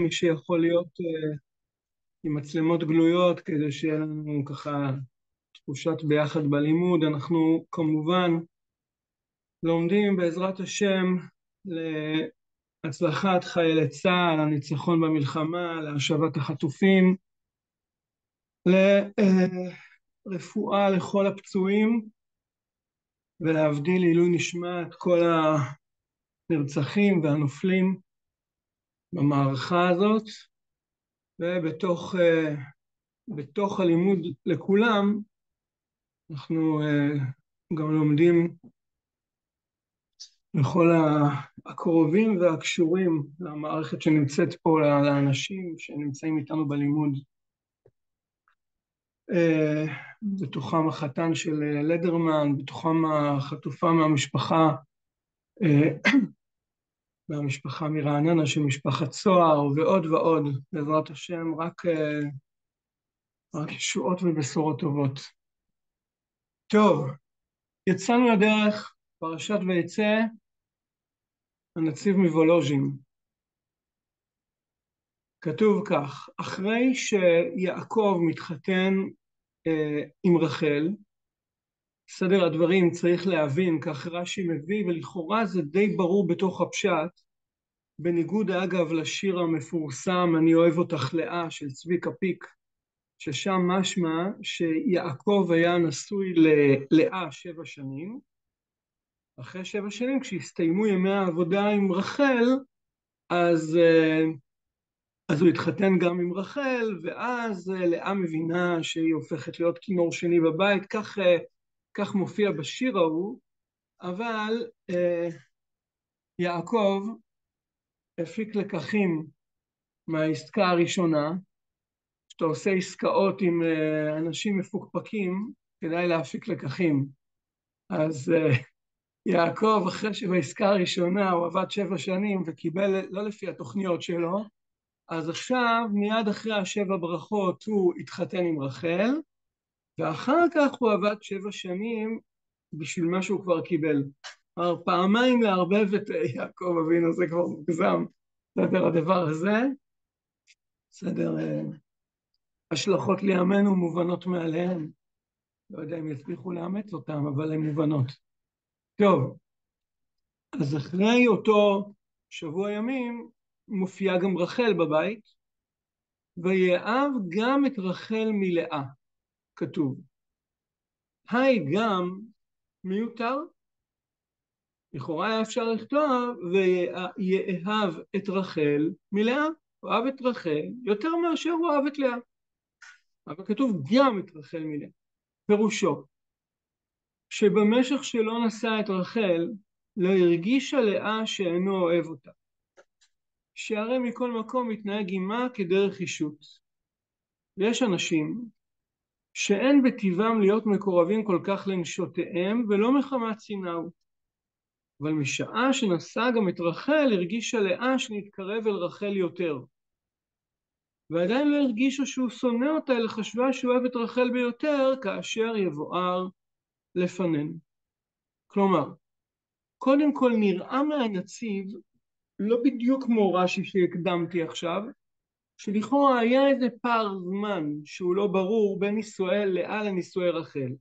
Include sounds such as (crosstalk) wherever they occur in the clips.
מי שיכול להיות uh, עם מצלמות גלויות כדי שיהיה לנו ככה תחושת ביחד בלימוד. אנחנו כמובן לומדים בעזרת השם להצלחת חיילי צה"ל, הניצחון במלחמה, להשבת החטופים, לרפואה לכל הפצועים ולהבדיל לעילוי נשמת כל הנרצחים והנופלים במערכה הזאת ובתוך בתוך הלימוד לכולם אנחנו גם לומדים לכל הקרובים והקשורים למערכת שנמצאת פה, לאנשים שנמצאים איתנו בלימוד. בתוכם החתן של לדרמן, בתוכם החטופה מהמשפחה, מהמשפחה מרעננה של משפחת צוהר ועוד ועוד, בעזרת השם, רק, רק ישועות ובשורות טובות. טוב, יצאנו לדרך, פרשת ויצא, הנציב מוולוז'ין. כתוב כך, אחרי שיעקב מתחתן אה, עם רחל, סדר הדברים צריך להבין, כך רש"י מביא, ולכאורה זה די ברור בתוך הפשט, בניגוד אגב לשיר המפורסם "אני אוהב אותך לאה" של צביקה פיק, ששם משמע שיעקב היה נשוי ללאה שבע שנים, אחרי שבע שנים כשהסתיימו ימי העבודה עם רחל אז, אז הוא התחתן גם עם רחל ואז לאה מבינה שהיא הופכת להיות כינור שני בבית. כך, כך מופיע בשיר ההוא אבל יעקב הפיק לקחים מהעסקה הראשונה כשאתה עושה עסקאות עם אנשים מפוקפקים כדאי להפיק לקחים. אז יעקב, אחרי שבעסקה הראשונה הוא עבד שבע שנים וקיבל לא לפי התוכניות שלו, אז עכשיו, מיד אחרי השבע ברכות, הוא התחתן עם רחל, ואחר כך הוא עבד שבע שנים בשביל מה שהוא כבר קיבל. כלומר, פעמיים לערבב את יעקב אבינו, זה כבר מוגזם. בסדר, הדבר הזה, בסדר, השלכות לימינו מובנות מעליהן. לא יודע אם יצליחו לאמץ אותן, אבל הן מובנות. טוב, אז אחרי אותו שבוע ימים מופיעה גם רחל בבית, ויאהב גם את רחל מלאה, כתוב. גם מיותר. לכאורה היה אפשר לכתוב ויאהב את רחל מלאה, הוא אהב את רחל יותר מאשר הוא אהב את לאה. אבל כתוב גם את רחל מלאה. פירושו, שבמשך שלא נשא את רחל, לא הרגישה לאה שאינו אוהב אותה. שהרי מכל מקום מתנהג עימה כדרך אישות. ויש אנשים שאין בטבעם להיות מקורבים כל כך לנשותיהם ולא מחמת שנאו. אבל משעה שנשא גם את רחל הרגישה לאה שנתקרב אל רחל יותר. ועדיין לא הרגישה שהוא שונא אותה אלא חשבה שהוא אוהב את רחל ביותר כאשר יבואר לפנינו. כלומר, קודם כל נראה מהנציב, לא בדיוק כמו רש"י שהקדמתי עכשיו, שלכאורה היה איזה פער זמן שהוא לא ברור בין נישואי לאה לנישואי רחל.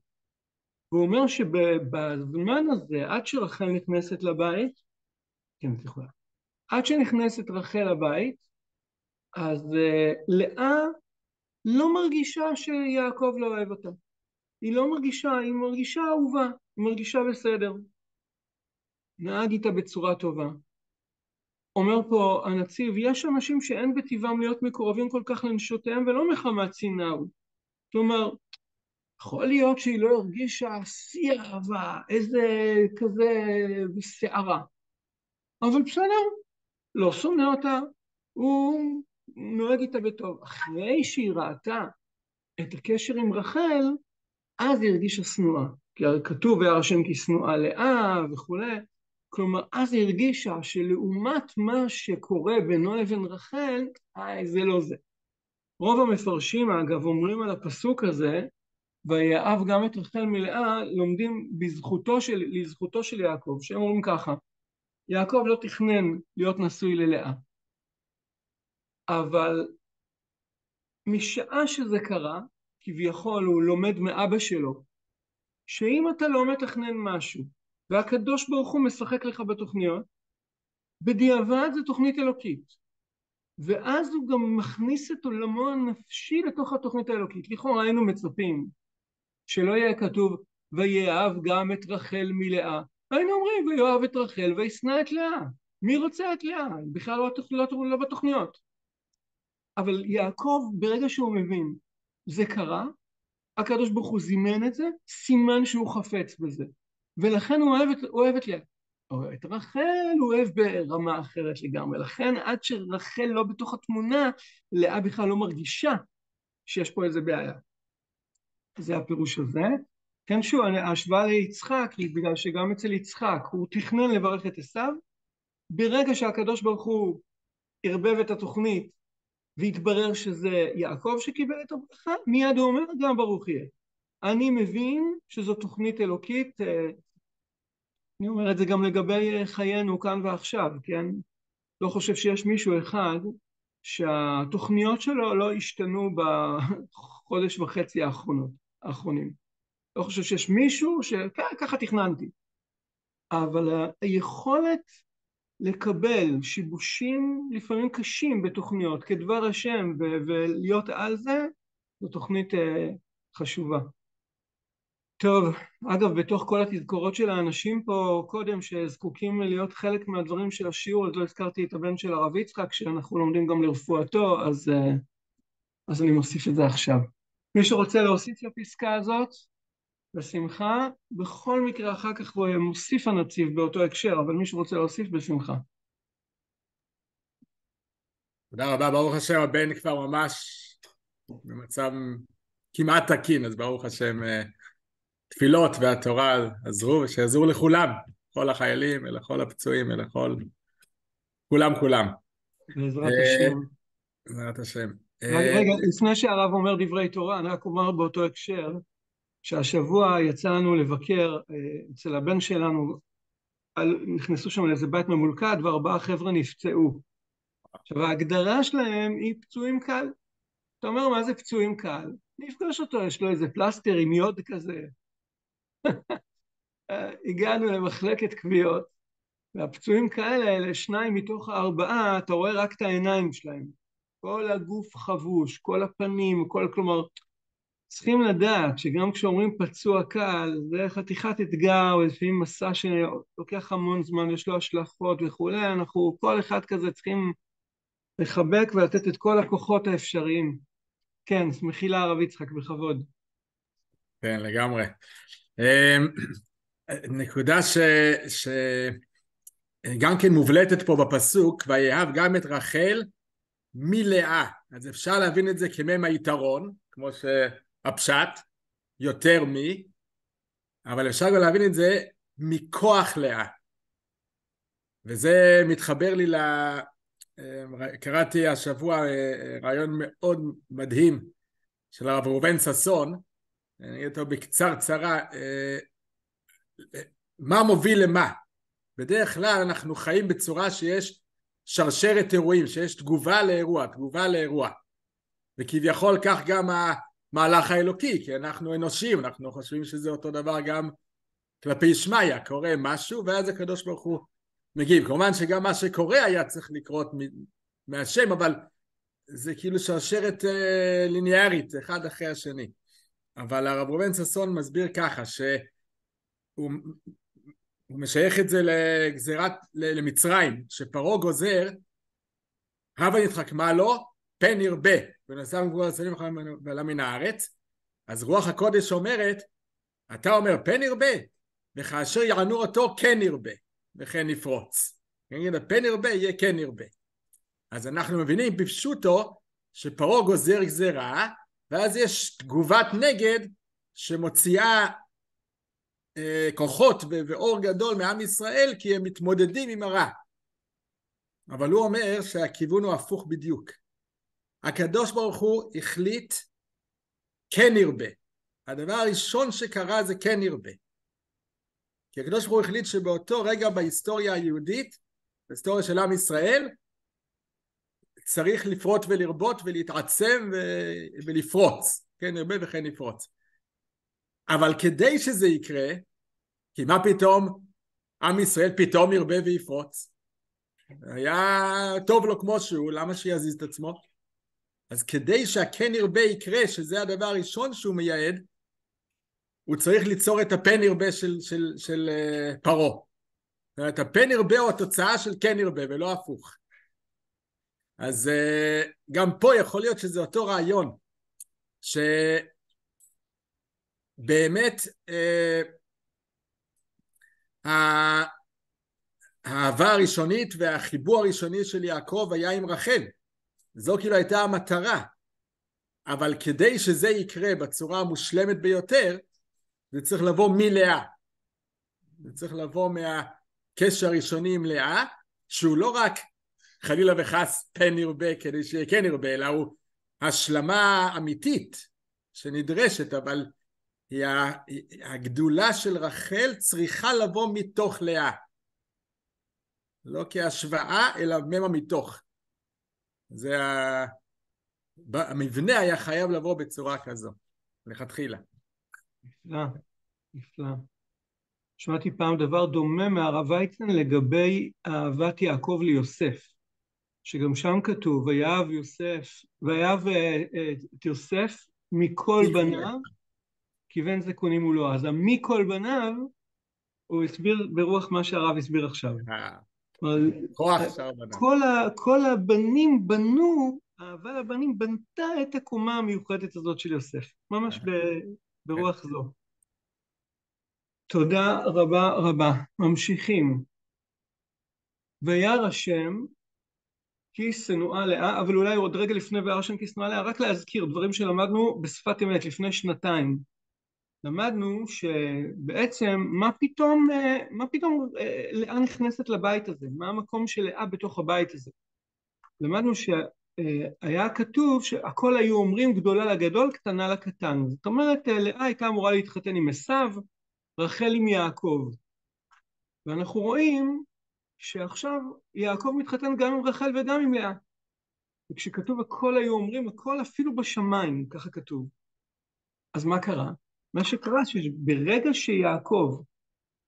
והוא אומר שבזמן הזה, עד שרחל נכנסת לבית, כן, סליחה, עד שנכנסת רחל לבית, אז uh, לאה לא מרגישה שיעקב לא אוהב אותה. היא לא מרגישה, היא מרגישה אהובה, היא מרגישה בסדר. נהג איתה בצורה טובה. אומר פה הנציב, יש אנשים שאין בטבעם להיות מקורבים כל כך לנשותיהם ולא מחמת שנאה. כלומר, יכול להיות שהיא לא הרגישה שיא אהבה, איזה כזה סערה. אבל בסדר, לא שונא אותה, הוא נוהג איתה בטוב. אחרי שהיא ראתה את הקשר עם רחל, אז היא הרגישה שנואה, כי הרי כתוב וירא השם כי שנואה לאה וכולי, כלומר אז היא הרגישה שלעומת מה שקורה בינו לבין רחל, איי זה לא זה. רוב המפרשים אגב אומרים על הפסוק הזה, ויאהב גם את רחל מלאה, לומדים בזכותו של, לזכותו של יעקב, שהם אומרים ככה, יעקב לא תכנן להיות נשוי ללאה. אבל משעה שזה קרה, כביכול הוא לומד מאבא שלו, שאם אתה לא מתכנן משהו והקדוש ברוך הוא משחק לך בתוכניות, בדיעבד זו תוכנית אלוקית. ואז הוא גם מכניס את עולמו הנפשי לתוך התוכנית האלוקית. לכאורה היינו מצפים שלא יהיה כתוב ויאהב גם את רחל מלאה. היינו אומרים ויאהב את רחל וישנא את לאה. מי רוצה את לאה? בכלל לא, לא, לא בתוכניות. אבל יעקב ברגע שהוא מבין זה קרה, הקדוש ברוך הוא זימן את זה, סימן שהוא חפץ בזה. ולכן הוא אוהב אוהב את לאה. את רחל הוא אוהב ברמה אחרת לגמרי. לכן עד שרחל לא בתוך התמונה, לאה בכלל לא מרגישה שיש פה איזה בעיה. זה הפירוש הזה. כן, שוב, ההשוואה ליצחק היא בגלל שגם אצל יצחק הוא תכנן לברך את עשיו, ברגע שהקדוש ברוך הוא ערבב את התוכנית והתברר שזה יעקב שקיבל את הברכה, מיד הוא אומר גם ברוך יהיה. אני מבין שזו תוכנית אלוקית, אה, אני אומר את זה גם לגבי אה, חיינו כאן ועכשיו, כן? לא חושב שיש מישהו אחד שהתוכניות שלו לא השתנו בחודש וחצי האחרונות, האחרונים. לא חושב שיש מישהו שככה תכננתי. אבל היכולת לקבל שיבושים לפעמים קשים בתוכניות כדבר השם ולהיות על זה, זו תוכנית אה, חשובה. טוב, אגב, בתוך כל התזכורות של האנשים פה קודם שזקוקים להיות חלק מהדברים של השיעור, אז לא הזכרתי את הבן של הרב יצחק, שאנחנו לומדים גם לרפואתו, אז, אה, אז אני מוסיף את זה עכשיו. מי שרוצה להוסיף לפסקה הזאת, בשמחה. בכל מקרה אחר כך הוא מוסיף הנציב באותו הקשר, אבל מי שרוצה להוסיף בשמחה. תודה רבה, ברוך השם הבן כבר ממש במצב כמעט תקין, אז ברוך השם אה, תפילות והתורה עזרו, ושיעזרו לכולם, לכל החיילים ולכל הפצועים ולכל... כולם כולם. בעזרת אה, השם. בעזרת השם. רגע, אה, לפני שהרב אומר דברי תורה, אני רק אומר באותו הקשר, שהשבוע יצא לנו לבקר אה, אצל הבן שלנו, נכנסו שם לאיזה בית ממולכד וארבעה חבר'ה נפצעו. עכשיו ההגדרה שלהם היא פצועים קל. אתה אומר מה זה פצועים קל? נפגוש אותו, יש לו איזה פלסטר עם יוד כזה. (laughs) הגענו למחלקת כוויות, והפצועים כאלה, אלה שניים מתוך הארבעה, אתה רואה רק את העיניים שלהם. כל הגוף חבוש, כל הפנים, כל, כלומר, צריכים לדעת שגם כשאומרים פצוע קל, זה חתיכת אתגר, ולפעמים מסע שלוקח המון זמן, יש לו השלכות וכולי, אנחנו כל אחד כזה צריכים לחבק ולתת את כל הכוחות האפשריים. כן, מחילה הרב יצחק, בכבוד. כן, לגמרי. אמ, נקודה ש... ש... גם כן מובלטת פה בפסוק, ויאהב גם את רחל מלאה. אז אפשר להבין את זה כמם היתרון, כמו ש... הפשט, יותר מ, אבל אפשר גם להבין את זה מכוח לאה. וזה מתחבר לי ל... קראתי השבוע אה, רעיון מאוד מדהים של הרב ראובן ששון, אני אגיד אותו בקצר צרה, אה, מה מוביל למה? בדרך כלל אנחנו חיים בצורה שיש שרשרת אירועים, שיש תגובה לאירוע, תגובה לאירוע. וכביכול כך גם המהלך האלוקי, כי אנחנו אנושים, אנחנו חושבים שזה אותו דבר גם כלפי שמיא, קורה משהו ואז הקדוש ברוך הוא מגיב. כמובן שגם מה שקורה היה צריך לקרות מהשם, אבל זה כאילו שרשרת אה, ליניארית, אחד אחרי השני. אבל הרב ראובן ששון מסביר ככה, שהוא משייך את זה לגזירת, למצרים, שפרעה גוזר, הבה נתחכמה לו, פן ירבה, ונשא מגבור הצלים ועלה מן הארץ, אז רוח הקודש אומרת, אתה אומר פן ירבה, וכאשר יענו אותו כן ירבה, וכן יפרוץ. נגיד הפן ירבה יהיה כן ירבה. אז אנחנו מבינים בפשוטו שפרעה גוזר גזירה, ואז יש תגובת נגד שמוציאה אה, כוחות ואור גדול מעם ישראל כי הם מתמודדים עם הרע. אבל הוא אומר שהכיוון הוא הפוך בדיוק. הקדוש ברוך הוא החליט כן ירבה. הדבר הראשון שקרה זה כן ירבה. כי הקדוש ברוך הוא החליט שבאותו רגע בהיסטוריה היהודית, בהיסטוריה של עם ישראל, צריך לפרוט ולרבות ולהתעצם ולפרוץ, כן, ירבה וכן יפרוץ. אבל כדי שזה יקרה, כי מה פתאום עם ישראל פתאום ירבה ויפרוץ? היה טוב לו כמו שהוא, למה שיזיז את עצמו? אז כדי שהכן ירבה יקרה, שזה הדבר הראשון שהוא מייעד, הוא צריך ליצור את הפן ירבה של, של, של uh, פרעה. זאת אומרת, הפן ירבה הוא התוצאה של כן ירבה ולא הפוך. אז uh, גם פה יכול להיות שזה אותו רעיון, שבאמת uh, האהבה הראשונית והחיבור הראשוני של יעקב היה עם רחל. זו כאילו הייתה המטרה. אבל כדי שזה יקרה בצורה המושלמת ביותר, זה צריך לבוא מלאה. זה צריך לבוא מהקשר הראשוני עם לאה, שהוא לא רק חלילה וחס פן ירבה כדי שיהיה כן ירבה, אלא הוא השלמה אמיתית שנדרשת, אבל היא הגדולה של רחל צריכה לבוא מתוך לאה. לא כהשוואה, אלא ממה מתוך. זה ה... המבנה היה חייב לבוא בצורה כזו, לכתחילה. נפלא, נפלא. שמעתי פעם דבר דומה מהרב ויצן לגבי אהבת יעקב ליוסף, שגם שם כתוב, ויאהב יוסף, ויאהב אה, אה, את יוסף מכל בניו, כיוון זקונים הוא לא. אז המכל בניו, הוא הסביר ברוח מה שהרב הסביר עכשיו. אה. כל הבנים בנו, אהבה לבנים בנתה את הקומה המיוחדת הזאת של יוסף, ממש ברוח זו. תודה רבה רבה. ממשיכים. וירא השם כי שנואה לאה, אבל אולי עוד רגע לפני וירא השם כי שנואה לאה, רק להזכיר דברים שלמדנו בשפת אמת לפני שנתיים. למדנו שבעצם מה פתאום, אה, מה פתאום אה, לאה נכנסת לבית הזה? מה המקום של לאה בתוך הבית הזה? למדנו שהיה כתוב שהכל היו אומרים גדולה לגדול, קטנה לקטן. זאת אומרת, לאה הייתה אמורה להתחתן עם עשיו, רחל עם יעקב. ואנחנו רואים שעכשיו יעקב מתחתן גם עם רחל וגם עם לאה. וכשכתוב הכל היו אומרים, הכל אפילו בשמיים, ככה כתוב. אז מה קרה? מה שקרה שברגע שיעקב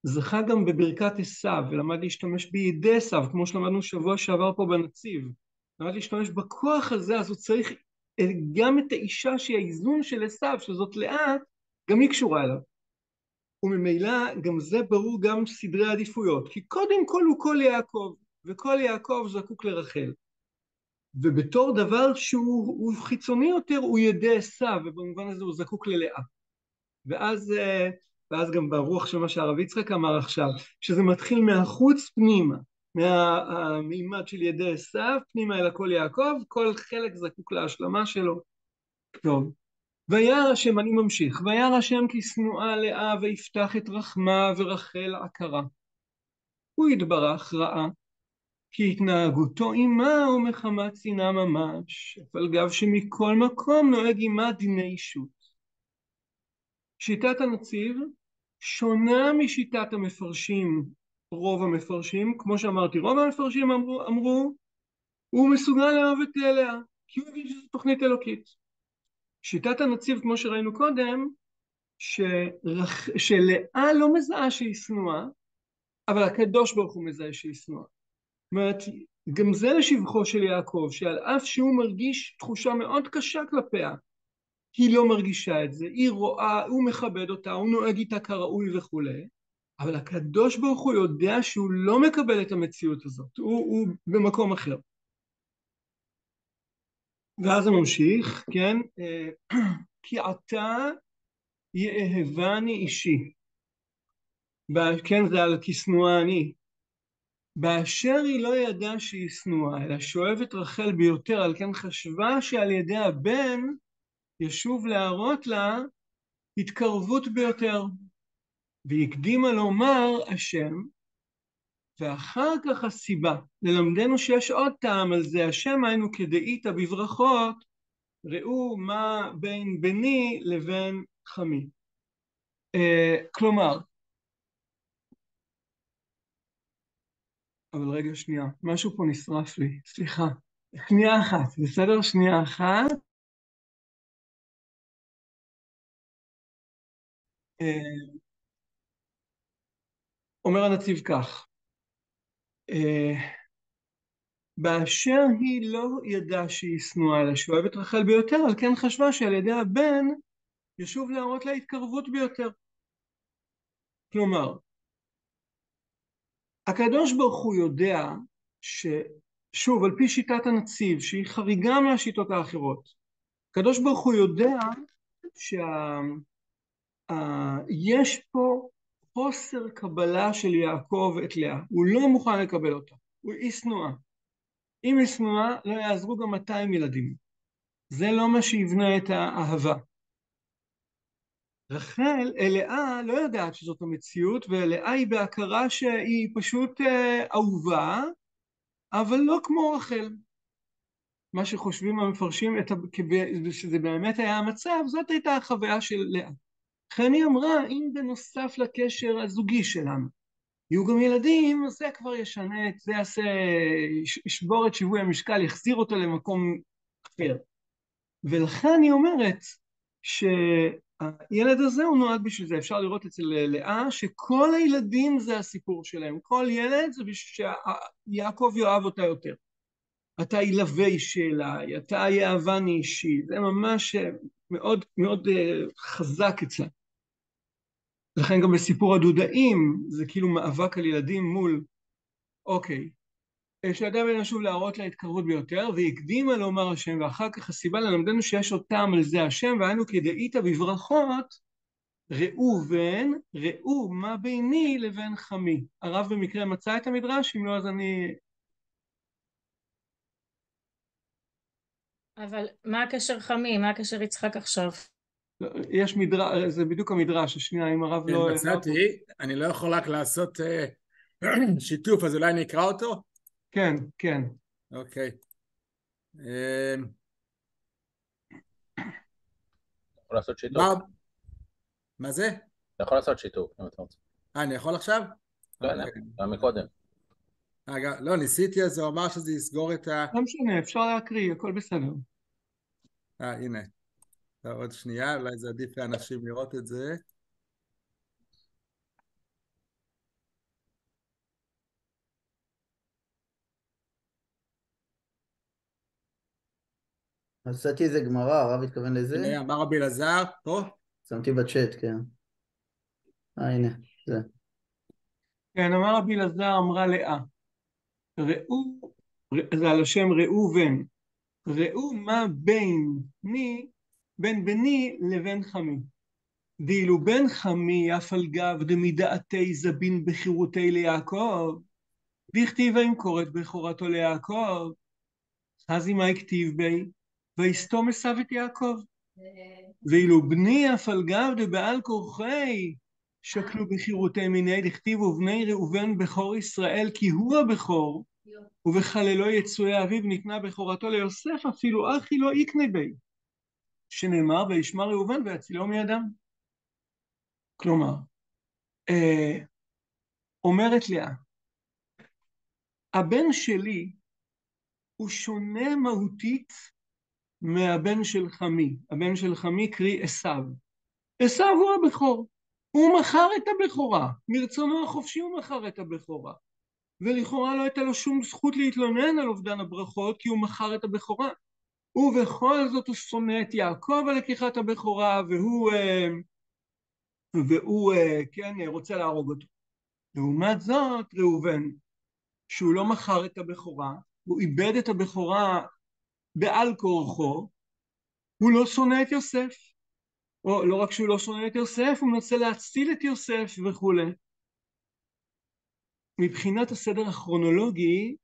זכה גם בברכת עשיו ולמד להשתמש בידי עשיו, כמו שלמדנו שבוע שעבר פה בנציב, למד להשתמש בכוח הזה, אז הוא צריך גם את האישה שהיא האיזון של עשיו, שזאת לאה, גם היא קשורה אליו. וממילא גם זה ברור גם סדרי עדיפויות, כי קודם כל הוא כל יעקב, וכל יעקב זקוק לרחל. ובתור דבר שהוא חיצוני יותר הוא ידי עשיו, ובמובן הזה הוא זקוק ללאה. ואז, אה, ואז גם ברוח של מה שהרב יצחק אמר עכשיו, שזה מתחיל מהחוץ פנימה, מהמימד של ידי עשיו, פנימה אל הכל יעקב, כל חלק זקוק להשלמה שלו. טוב, וירא השם, אני ממשיך, וירא השם כי שנואה לאה ויפתח את רחמה ורחל עקרה. הוא יתברך רעה, כי התנהגותו עמה ומחמת שנאה ממש, אבל גב שמכל מקום נוהג עמה דיני אישות. שיטת הנציב שונה משיטת המפרשים, רוב המפרשים, כמו שאמרתי, רוב המפרשים אמרו, אמרו הוא מסוגל לאהוב את לאה, כי הוא מבין שזו תוכנית אלוקית. שיטת הנציב, כמו שראינו קודם, שרח... שלאה לא מזהה שהיא שנואה, אבל הקדוש ברוך הוא מזהה שהיא שנואה. זאת אומרת, גם זה לשבחו של יעקב, שעל אף שהוא מרגיש תחושה מאוד קשה כלפיה, היא לא מרגישה את זה, היא רואה, הוא מכבד אותה, הוא נוהג איתה כראוי וכולי, אבל הקדוש ברוך הוא יודע שהוא לא מקבל את המציאות הזאת, הוא, הוא במקום אחר. ואז זה ממשיך, כן, כי עתה יאהבני אישי, כן זה על כי שנואה אני, באשר היא לא ידעה שהיא שנואה, אלא שואבת רחל ביותר, על כן חשבה שעל ידי הבן ישוב להראות לה התקרבות ביותר. והקדימה לומר השם, ואחר כך הסיבה, ללמדנו שיש עוד טעם על זה, השם היינו כדאית בברכות, ראו מה בין ביני לבין חמי. Uh, כלומר, אבל רגע שנייה, משהו פה נשרף לי, סליחה. שנייה אחת, בסדר? שנייה אחת. אה, אומר הנציב כך, באשר היא לא ידעה שהיא שנואה לה, שאוהבת רחל ביותר, על כן חשבה שעל ידי הבן ישוב להראות לה התקרבות ביותר. כלומר, הקדוש ברוך הוא יודע ששוב, על פי שיטת הנציב, שהיא חריגה מהשיטות האחרות, הקדוש ברוך הוא יודע שיש פה חוסר קבלה של יעקב את לאה, הוא לא מוכן לקבל אותה, הוא אי שנואה. אם היא שנואה, לא יעזרו גם 200 ילדים. זה לא מה שיבנה את האהבה. רחל, לאה לא יודעת שזאת המציאות, ולאה היא בהכרה שהיא פשוט אה, אהובה, אבל לא כמו רחל. מה שחושבים המפרשים, שזה באמת היה המצב, זאת הייתה החוויה של לאה. חני אמרה, אם בנוסף לקשר הזוגי שלנו יהיו גם ילדים, זה כבר ישנה, זה יעשה, ישבור את שיווי המשקל, יחזיר אותו למקום אחר. ולכן היא אומרת שהילד הזה הוא נועד בשביל זה. אפשר לראות אצל לאה שכל הילדים זה הסיפור שלהם. כל ילד זה בשביל שיעקב יאהב אותה יותר. אתה ילווה שלה, אתה יאהבני אישי, זה ממש מאוד מאוד אה, חזק אצלה. לכן גם בסיפור הדודאים זה כאילו מאבק על ילדים מול אוקיי שאדם אין לשוב להראות לה התקרבות ביותר והקדימה לומר השם ואחר כך הסיבה ללמדנו שיש טעם על זה השם והיינו כדאית בברכות ראו בן ראו מה ביני לבין חמי הרב במקרה מצא את המדרש אם לא אז אני אבל מה הקשר חמי? מה הקשר יצחק עכשיו? יש מדרש, זה בדיוק המדרש, השנייה, אם הרב לא... כן, מצאתי, אני לא יכול רק לעשות אה, (clears throat) שיתוף, אז אולי נקרא אותו? כן, כן. אוקיי. אמ, יכול לעשות שיתוף. מה זה? אתה יכול לעשות שיתוף, אם אתה רוצה. אה, אני יכול עכשיו? לא, גם מקודם. רגע, לא, ניסיתי, אז הוא אמר שזה יסגור את ה... לא משנה, אפשר להקריא, הכל בסדר. אה, הנה. עוד שנייה, אולי זה עדיף לאנשים לראות את זה. מצאתי איזה גמרא, הרב התכוון לזה? הנה, אמר רבי אלעזר, פה? שמתי בצ'אט, כן. אה, הנה, זה. כן, אמר רבי אלעזר, אמרה לאה. ראו, זה על השם ראובן. ראו מה בין מי בין בני לבין חמי. דאילו בין חמי אף על גב דמידעתי זבין בחירותי ליעקב, דכתיב וימכור את בכורתו ליעקב, אז מה הכתיב בי? ויסתום עשיו את יעקב. ואילו בני אף על גב דבעל כורחי שקלו בחירותי מיני דכתיב ובני ראובן בכור ישראל כי הוא הבכור ובחללו יצואי אביו ניתנה בכורתו ליוסף אפילו אחי לא יקנה בי שנאמר וישמע ראובן ויצילו מידם. כלומר, אה, אומרת לאה, הבן שלי הוא שונה מהותית מהבן של חמי, הבן של חמי קרי עשיו. עשיו הוא הבכור, הוא מכר את הבכורה, מרצונו החופשי הוא מכר את הבכורה. ולכאורה לא הייתה לו שום זכות להתלונן על אובדן הברכות כי הוא מכר את הבכורה. ובכל זאת הוא שונא את יעקב על לקיחת הבכורה והוא, אה, והוא אה, כן, רוצה להרוג אותו. לעומת זאת ראובן, שהוא לא מכר את הבכורה, הוא איבד את הבכורה בעל כורחו, הוא לא שונא את יוסף. או לא רק שהוא לא שונא את יוסף, הוא מנסה להציל את יוסף וכולי. מבחינת הסדר הכרונולוגי,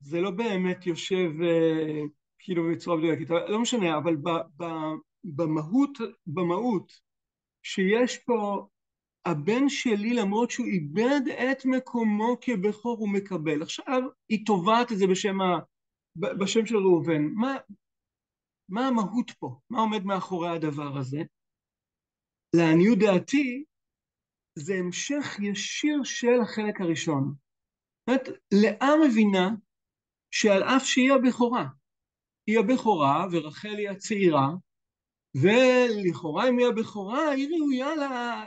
זה לא באמת יושב אה, כאילו בצורה מדויקת, לא משנה, אבל ב, ב, במהות, במהות, שיש פה הבן שלי למרות שהוא איבד את מקומו כבכור הוא מקבל. עכשיו היא תובעת את זה בשם, ה, בשם של ראובן. מה, מה המהות פה? מה עומד מאחורי הדבר הזה? לעניות דעתי זה המשך ישיר של החלק הראשון. זאת אומרת, לאה מבינה שעל אף שהיא הבכורה, היא הבכורה ורחל היא הצעירה, ולכאורה אם היא הבכורה, היא ראויה לה,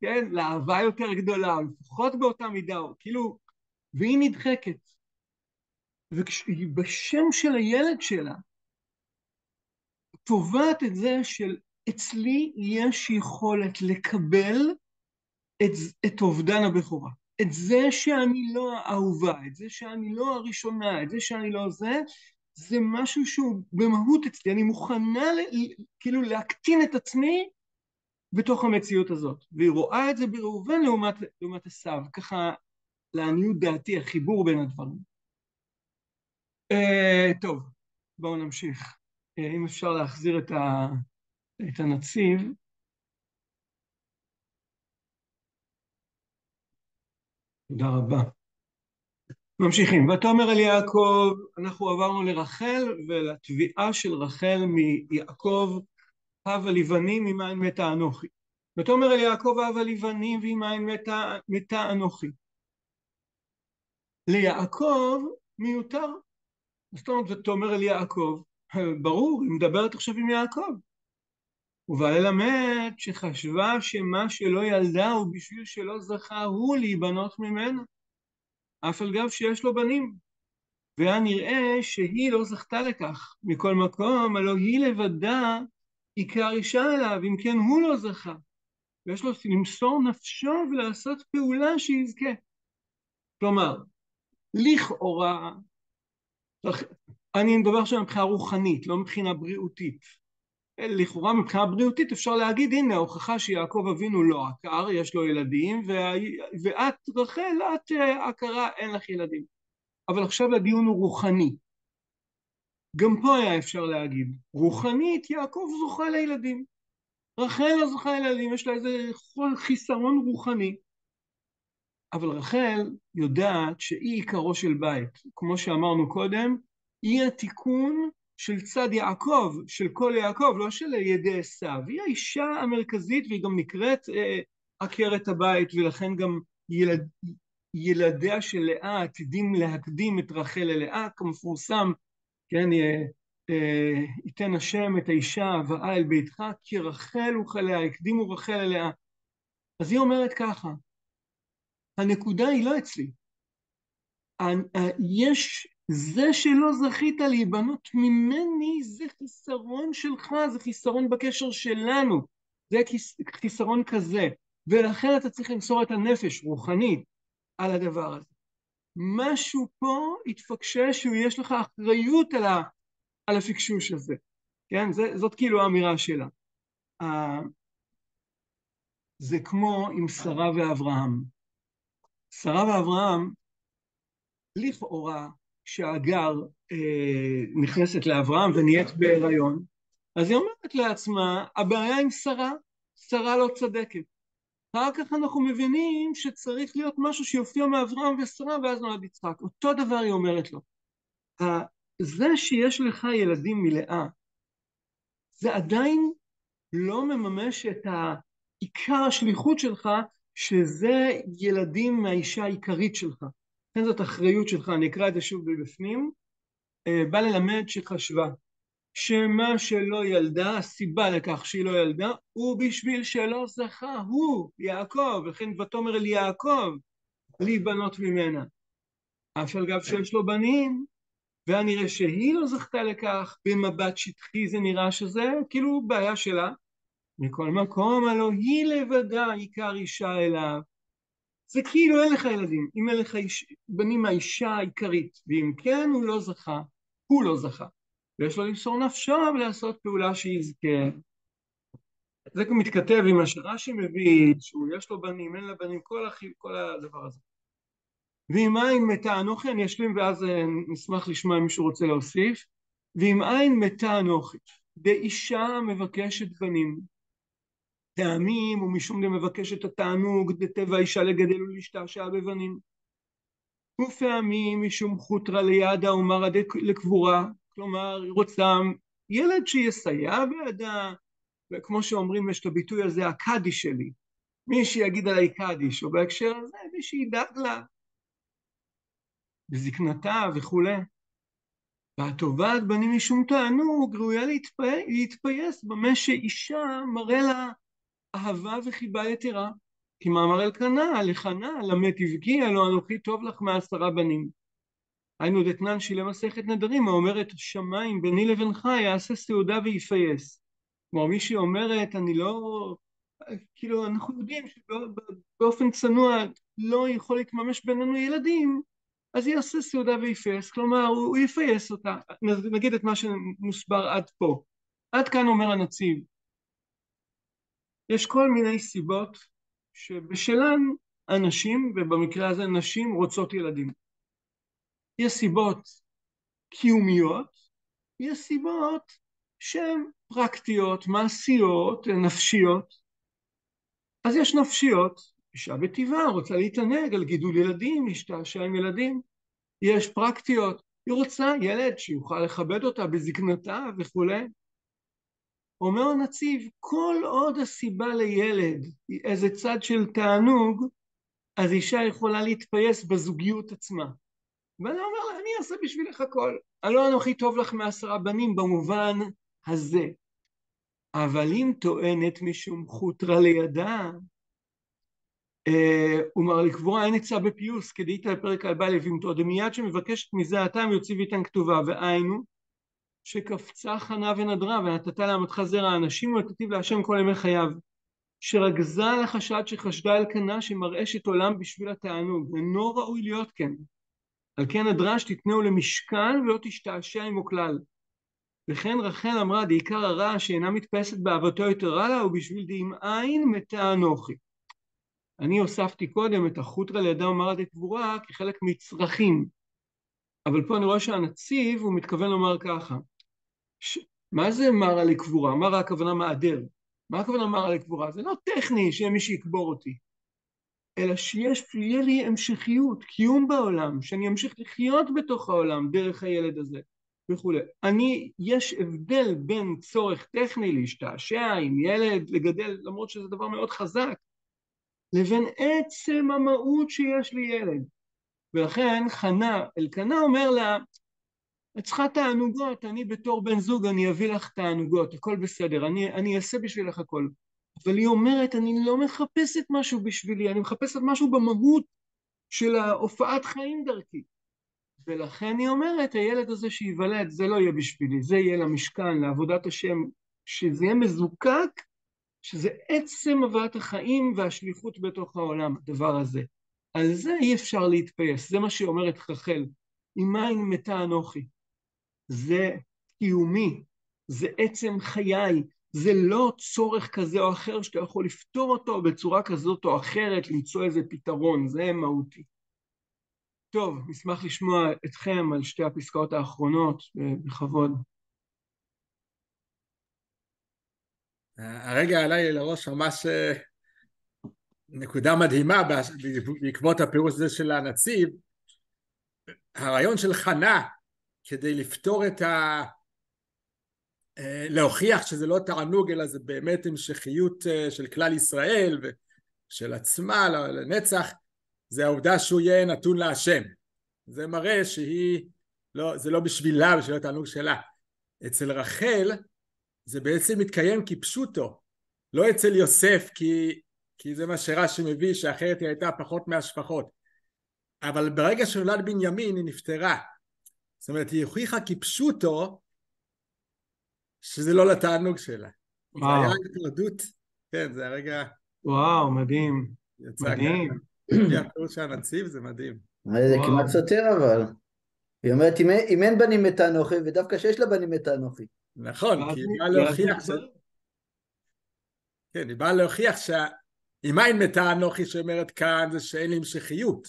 כן, לאהבה יותר גדולה, לפחות באותה מידה, כאילו, והיא נדחקת. וכשהיא בשם של הילד שלה, תובעת את זה של אצלי יש יכולת לקבל את, את אובדן הבכורה. את זה שאני לא האהובה, את זה שאני לא הראשונה, את זה שאני לא זה, זה משהו שהוא במהות אצלי, אני מוכנה כאילו להקטין את עצמי בתוך המציאות הזאת. והיא רואה את זה בראובן לעומת, לעומת עשיו, ככה לעניות דעתי, החיבור בין הדברים. Uh, טוב, בואו נמשיך. Uh, אם אפשר להחזיר את, ה, את הנציב. תודה רבה. ממשיכים. ותאמר אל יעקב, אנחנו עברנו לרחל ולתביעה של רחל מיעקב, הבה לבנים ממאין מתה אנוכי. ותאמר אל יעקב הבה לבנים ומאין מתה, מתה אנוכי. ליעקב מיותר. זאת אומרת, ותאמר אל יעקב, ברור, היא מדברת עכשיו עם יעקב. ובא ללמד שחשבה שמה שלא ילדה הוא בשביל שלא זכה הוא להיבנות ממנה. אף על גב שיש לו בנים. והיה נראה שהיא לא זכתה לכך. מכל מקום, הלא היא לבדה עיקר אישה אליו, אם כן הוא לא זכה. ויש לו למסור נפשו ולעשות פעולה שיזכה. כלומר, לכאורה, אני מדבר עכשיו מבחינה רוחנית, לא מבחינה בריאותית. לכאורה מבחינה בריאותית אפשר להגיד הנה ההוכחה שיעקב אבינו לא עקר, יש לו ילדים. ואת רחל את אה, עקרה אין לך ילדים. אבל עכשיו הדיון הוא רוחני. גם פה היה אפשר להגיד רוחנית יעקב זוכה לילדים. רחל לא זוכה לילדים יש לה איזה חיסרון רוחני. אבל רחל יודעת שהיא עיקרו של בית כמו שאמרנו קודם היא התיקון של צד יעקב, של כל יעקב, לא של ידי עשיו. היא האישה המרכזית והיא גם נקראת אה, עקרת הבית ולכן גם ילד, ילדיה של לאה עתידים להקדים את רחל ללאה כמפורסם, כן, אה, אה, ייתן השם את האישה הבאה אל ביתך כי רחל וכליה, הקדימו רחל ללאה. אז היא אומרת ככה, הנקודה היא לא אצלי. יש זה שלא זכית להיבנות ממני זה חיסרון שלך, זה חיסרון בקשר שלנו, זה חיסרון כזה, ולכן אתה צריך למסור את הנפש רוחנית על הדבר הזה. משהו פה התפקשש ויש לך אחריות על, על הפקשוש הזה, כן? זה, זאת כאילו האמירה שלה. זה כמו עם שרה ואברהם. שרה ואברהם, לכאורה, כשהגר אה, נכנסת לאברהם ונהיית בהיריון, אז היא אומרת לעצמה, הבעיה עם שרה, שרה לא צדקת. אחר כך אנחנו מבינים שצריך להיות משהו שיופיע מאברהם ושרה ואז נולד יצחק. אותו דבר היא אומרת לו. זה שיש לך ילדים מלאה, זה עדיין לא מממש את העיקר השליחות שלך, שזה ילדים מהאישה העיקרית שלך. לכן זאת אחריות שלך, אני אקרא את זה שוב מבפנים. אה, בא ללמד שחשבה שמה שלא ילדה, הסיבה לכך שהיא לא ילדה, הוא בשביל שלא זכה, הוא, יעקב, לכן ותאמר אל יעקב, להיבנות ממנה. אף על גב שיש לו בנים, והיה נראה שהיא לא זכתה לכך, במבט שטחי זה נראה שזה כאילו בעיה שלה. מכל מקום, הלא היא לבדה עיקר אישה אליו. זה כאילו אין לך ילדים, אם אין לך איש, בנים מהאישה העיקרית, ואם כן הוא לא זכה, הוא לא זכה. ויש לו למסור נפשו ולעשות פעולה שיזכה. זה מתכתב עם מה שרש"י מביא, שהוא יש לו בנים, אין לה בנים, כל, הכי, כל הדבר הזה. ואם אין מתה אנוכי, אני אשלים ואז אה, נשמח לשמוע אם מישהו רוצה להוסיף. ואם אין מתה אנוכי, באישה מבקשת בנים, טעמים ומשום דמבקש את התענוג דטבע האישה לגדל ולהשתעשע בבנים. ופעמים משום חוטרה לידה ומרא לקבורה, כלומר היא רוצה ילד שיסייע בידה, וכמו שאומרים יש את הביטוי הזה הקאדי שלי, מי שיגיד עליי קדיש, או בהקשר הזה מי שידאג לה בזקנתה וכולי. והתובעת בנים משום תענוג ראויה להתפי... להתפייס במה שאישה מראה לה אהבה וחיבה יתרה. כי מאמר אלקנה, לחנה, למה תבכי, הלא אנוכי טוב לך מעשרה בנים. היינו דתנן שילי מסכת נדרים, האומרת שמיים ביני לבינך יעשה סעודה ויפייס. כלומר מישהי אומרת אני לא, כאילו אנחנו יודעים שבאופן צנוע לא יכול להתממש בינינו ילדים, אז יעשה סעודה ויפייס, כלומר הוא יפייס אותה, נגיד את מה שמוסבר עד פה. עד כאן אומר הנציב, יש כל מיני סיבות שבשלן אנשים, ובמקרה הזה נשים, רוצות ילדים. יש סיבות קיומיות, יש סיבות שהן פרקטיות, מעשיות, נפשיות. אז יש נפשיות, אישה בטבעה רוצה להתענג על גידול ילדים, להשתעשע עם ילדים. יש פרקטיות, היא רוצה ילד שיוכל לכבד אותה בזקנתה וכולי. אומר הנציב, כל עוד הסיבה לילד היא איזה צד של תענוג, אז אישה יכולה להתפייס בזוגיות עצמה. ואני אומר לה, אני אעשה בשבילך הכל. הלא אנוכי טוב לך מעשרה בנים במובן הזה. אבל אם טוענת משום חוטרה לידה, אה, הוא אמר לקבורה אין עצה בפיוס, כדאית לפרק על בעל לבימתו, דמיד שמבקשת מזה הטעם יוציא ויתן כתובה, והיינו שקפצה חנה ונדרה ונתת לעמתך זרע. אנשים ונתתיו להשם כל ימי חייו שרגזה על החשד שחשדה אלקנה שמרעשת עולם בשביל התענוג אינו ראוי להיות כן. על כן הדרש תתנהו למשכן ולא תשתעשע עמו כלל. וכן רחל אמרה דעיקר הרע שאינה מתפסת באהבתו יתרה לה ובשביל דאם אין מתה אנוכי. אני הוספתי קודם את החוטרה לידה ומרת קבורה כחלק מצרכים. אבל פה אני רואה שהנציב הוא מתכוון לומר ככה ש... מה זה מרה לקבורה? מרה הכוונה מעדר. מה הכוונה מרה לקבורה? זה לא טכני שיהיה מי שיקבור אותי, אלא שיש, שיהיה לי המשכיות, קיום בעולם, שאני אמשיך לחיות בתוך העולם דרך הילד הזה וכולי. אני, יש הבדל בין צורך טכני להשתעשע עם ילד, לגדל, למרות שזה דבר מאוד חזק, לבין עצם המהות שיש לי ילד. ולכן חנה, אלקנה אומר לה, את צריכה תענוגות, אני בתור בן זוג אני אביא לך תענוגות, הכל בסדר, אני, אני אעשה בשבילך הכל. אבל היא אומרת, אני לא מחפשת משהו בשבילי, אני מחפשת משהו במהות של ההופעת חיים דרכי. ולכן היא אומרת, הילד הזה שייוולד, זה לא יהיה בשבילי, זה יהיה למשכן, לעבודת השם, שזה יהיה מזוקק, שזה עצם הבאת החיים והשליחות בתוך העולם, הדבר הזה. על זה אי אפשר להתפייס, זה מה שאומרת רחל, אם מים מתה אנוכי. זה קיומי, זה עצם חיי, זה לא צורך כזה או אחר שאתה יכול לפתור אותו בצורה כזאת או אחרת, למצוא איזה פתרון, זה מהותי. טוב, נשמח לשמוע אתכם על שתי הפסקאות האחרונות, בכבוד. הרגע עלה לי לראש ממש אה, נקודה מדהימה בעקבות הפירוש הזה של הנציב, הרעיון של חנה כדי לפתור את ה... אה, להוכיח שזה לא תענוג אלא זה באמת המשכיות אה, של כלל ישראל ושל עצמה לנצח זה העובדה שהוא יהיה נתון להשם. זה מראה שהיא לא, זה לא בשבילה בשביל התענוג שלה. אצל רחל זה בעצם מתקיים כפשוטו. לא אצל יוסף כי, כי זה מה שרש"י מביא שאחרת היא הייתה פחות מהשפחות. אבל ברגע שנולד בנימין היא נפטרה זאת אומרת, היא הוכיחה כפשוטו שזה לא לתענוג שלה. וואו. זה היה התמודדות, כן, זה הרגע... וואו, מדהים. יצא מדהים. לפי (clears throat) הפירוש של הנציב זה מדהים. זה כמעט סותר אבל. היא אומרת, אם אין בנים את האנוכי, ודווקא שיש לה בנים את האנוכי. נכון, כי היא באה להוכיח ש... כן, היא באה להוכיח שאם אין מתה אנוכי שאומרת כאן זה שאין לי המשכיות.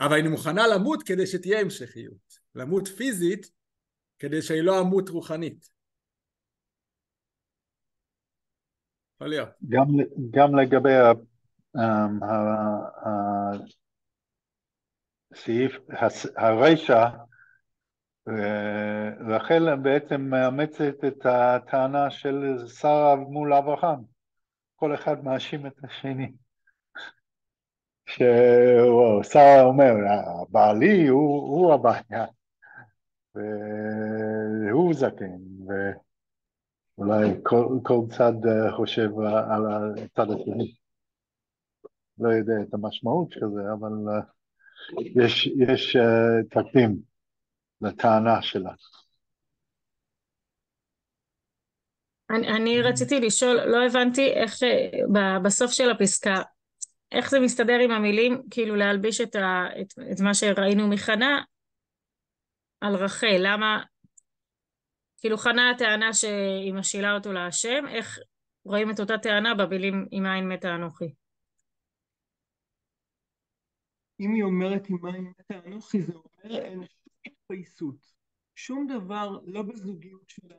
אבל אני מוכנה למות כדי שתהיה המשכיות. למות פיזית כדי שאני לא אמות רוחנית. יכול להיות. גם, גם לגבי הסעיף, הרשע, רחל בעצם מאמצת את הטענה של שרה מול אברהם. כל אחד מאשים את השני. ששרה אומר, בעלי הוא, הוא הבעיה, והוא זקן, ואולי כל, כל צד אה, חושב על הצד השני. לא יודע את המשמעות של זה, אבל אה, יש, יש אה, תקדים לטענה שלה. אני, אני רציתי לשאול, לא הבנתי איך בסוף של הפסקה, איך זה מסתדר עם המילים, כאילו להלביש את, ה, את, את מה שראינו מחנה על רחל, למה, כאילו חנה הטענה שהיא משילה אותו להשם, איך רואים את אותה טענה במילים עם עין מתה אנוכי? אם היא אומרת עם מים מתה אנוכי, זה אומר אין שום התפייסות. שום דבר, לא בזוגיות שלה,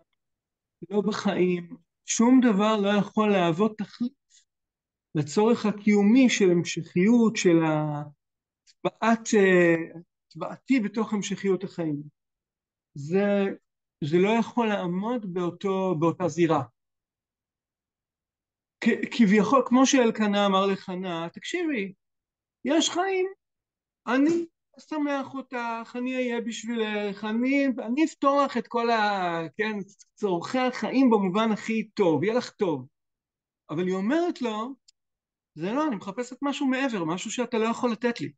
לא בחיים, שום דבר לא יכול להוות תכלית לצורך הקיומי של המשכיות, של הצבעת, הצבעתי בתוך המשכיות החיים. זה, זה לא יכול לעמוד באותו, באותה זירה. כביכול, כמו שאלקנה אמר לחנה, תקשיבי, יש חיים, אני אשמח אותך, אני אהיה בשבילך, אני, אני אפתור לך את כל ה... כן, צורכי החיים במובן הכי טוב, יהיה לך טוב. אבל היא אומרת לו, זה לא, אני מחפשת משהו מעבר, משהו שאתה לא יכול לתת לי.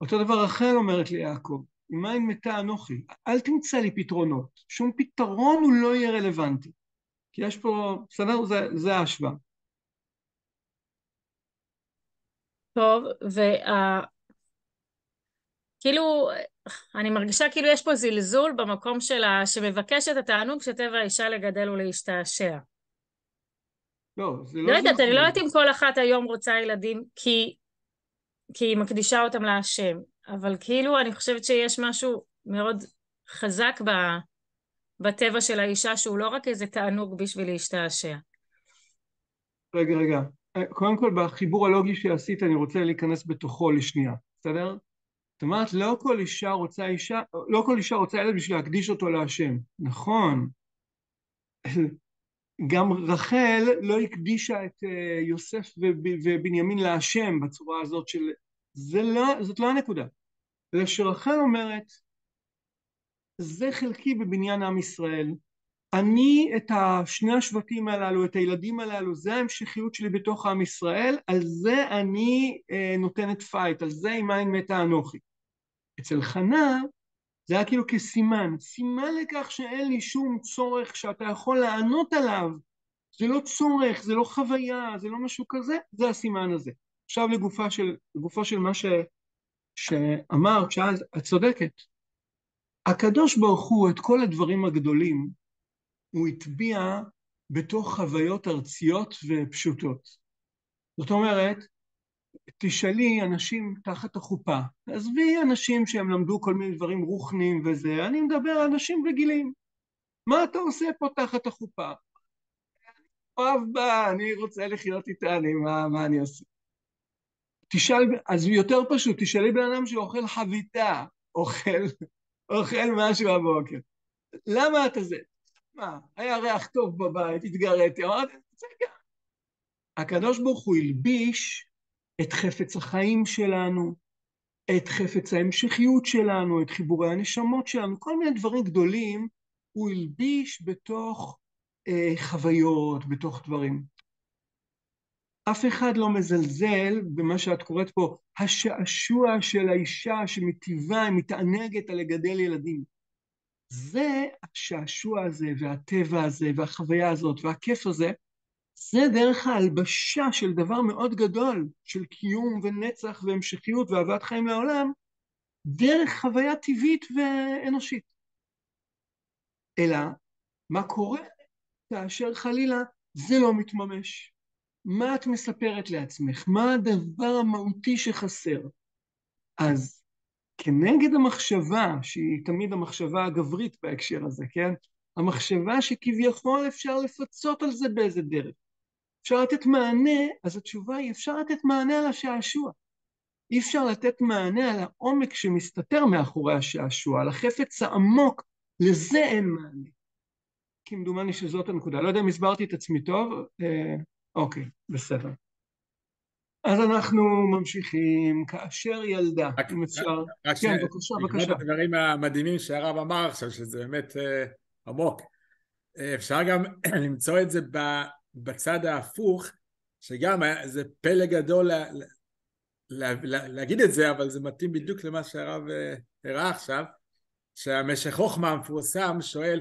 אותו דבר רחל אומרת ליעקב, עין מתה אנוכי, אל תמצא לי פתרונות, שום פתרון הוא לא יהיה רלוונטי. כי יש פה, בסדר? זה, זה ההשוואה. טוב, וה... כאילו, אני מרגישה כאילו יש פה זלזול במקום שלה, שמבקש את התענוג שטבע האישה לגדל ולהשתעשע. לא, זה לא... לא יודעת. אני לא יודעת אם כל אחת היום רוצה ילדים כי, כי היא מקדישה אותם להשם, אבל כאילו אני חושבת שיש משהו מאוד חזק ב, בטבע של האישה, שהוא לא רק איזה תענוג בשביל להשתעשע. רגע, רגע. קודם כל, בחיבור הלוגי שעשית, אני רוצה להיכנס בתוכו לשנייה, בסדר? זאת אומרת, לא כל אישה רוצה אישה, לא כל אישה רוצה ילד בשביל להקדיש אותו להשם. נכון. גם רחל לא הקדישה את אה, יוסף וב- ובנימין להשם בצורה הזאת של... זה לא, זאת לא הנקודה. אלא שרחל אומרת, זה חלקי בבניין עם ישראל. אני את שני השבטים הללו, את הילדים הללו, זה ההמשכיות שלי בתוך עם ישראל, על זה אני אה, נותנת fight, על זה אם אין מתה אנוכי. אצל חנה זה היה כאילו כסימן, סימן לכך שאין לי שום צורך שאתה יכול לענות עליו, זה לא צורך, זה לא חוויה, זה לא משהו כזה, זה הסימן הזה. עכשיו לגופה של, לגופו של מה ש, שאמרת, שאת את צודקת. הקדוש ברוך הוא את כל הדברים הגדולים הוא הטביע בתוך חוויות ארציות ופשוטות. זאת אומרת, תשאלי אנשים תחת החופה, עזבי אנשים שהם למדו כל מיני דברים רוחניים וזה, אני מדבר על אנשים רגילים. מה אתה עושה פה תחת החופה? אוהב בה, אני רוצה לחיות איתה, אני, מה, מה אני עושה? תשאל, אז יותר פשוט, תשאלי בן אדם שאוכל חביתה, אוכל, אוכל משהו הבוקר. למה אתה זה? מה, היה ריח טוב בבית, התגרתי, אמרתי, זה גם. הקדוש ברוך הוא הלביש את חפץ החיים שלנו, את חפץ ההמשכיות שלנו, את חיבורי הנשמות שלנו, כל מיני דברים גדולים הוא הלביש בתוך אה, חוויות, בתוך דברים. אף אחד לא מזלזל במה שאת קוראת פה, השעשוע של האישה שמטיבה, מתענגת על לגדל ילדים. זה השעשוע הזה והטבע הזה והחוויה הזאת והכיף הזה, זה דרך ההלבשה של דבר מאוד גדול, של קיום ונצח והמשכיות ואהבת חיים לעולם, דרך חוויה טבעית ואנושית. אלא, מה קורה כאשר חלילה זה לא מתממש? מה את מספרת לעצמך? מה הדבר המהותי שחסר? אז כנגד המחשבה, שהיא תמיד המחשבה הגברית בהקשר הזה, כן? המחשבה שכביכול אפשר לפצות על זה באיזה דרך. אפשר לתת מענה, אז התשובה היא אפשר לתת מענה על השעשוע. אי אפשר לתת מענה על העומק שמסתתר מאחורי השעשוע, על החפץ העמוק, לזה אין מענה. כמדומני שזאת הנקודה. לא יודע אם הסברתי את עצמי טוב, אה, אוקיי, בסדר. אז אנחנו ממשיכים, כאשר ילדה, רק- אם אפשר. רק כן, ש- בבקשה, בבקשה. הדברים המדהימים שהרב אמר עכשיו, שזה באמת אה, עמוק. אה, אפשר גם (clears throat) למצוא את זה ב- בצד ההפוך, שגם זה פלא גדול לה- לה- לה- להגיד את זה, אבל זה מתאים בדיוק למה שהרב אה, הראה עכשיו, שהמשך חוכמה המפורסם שואל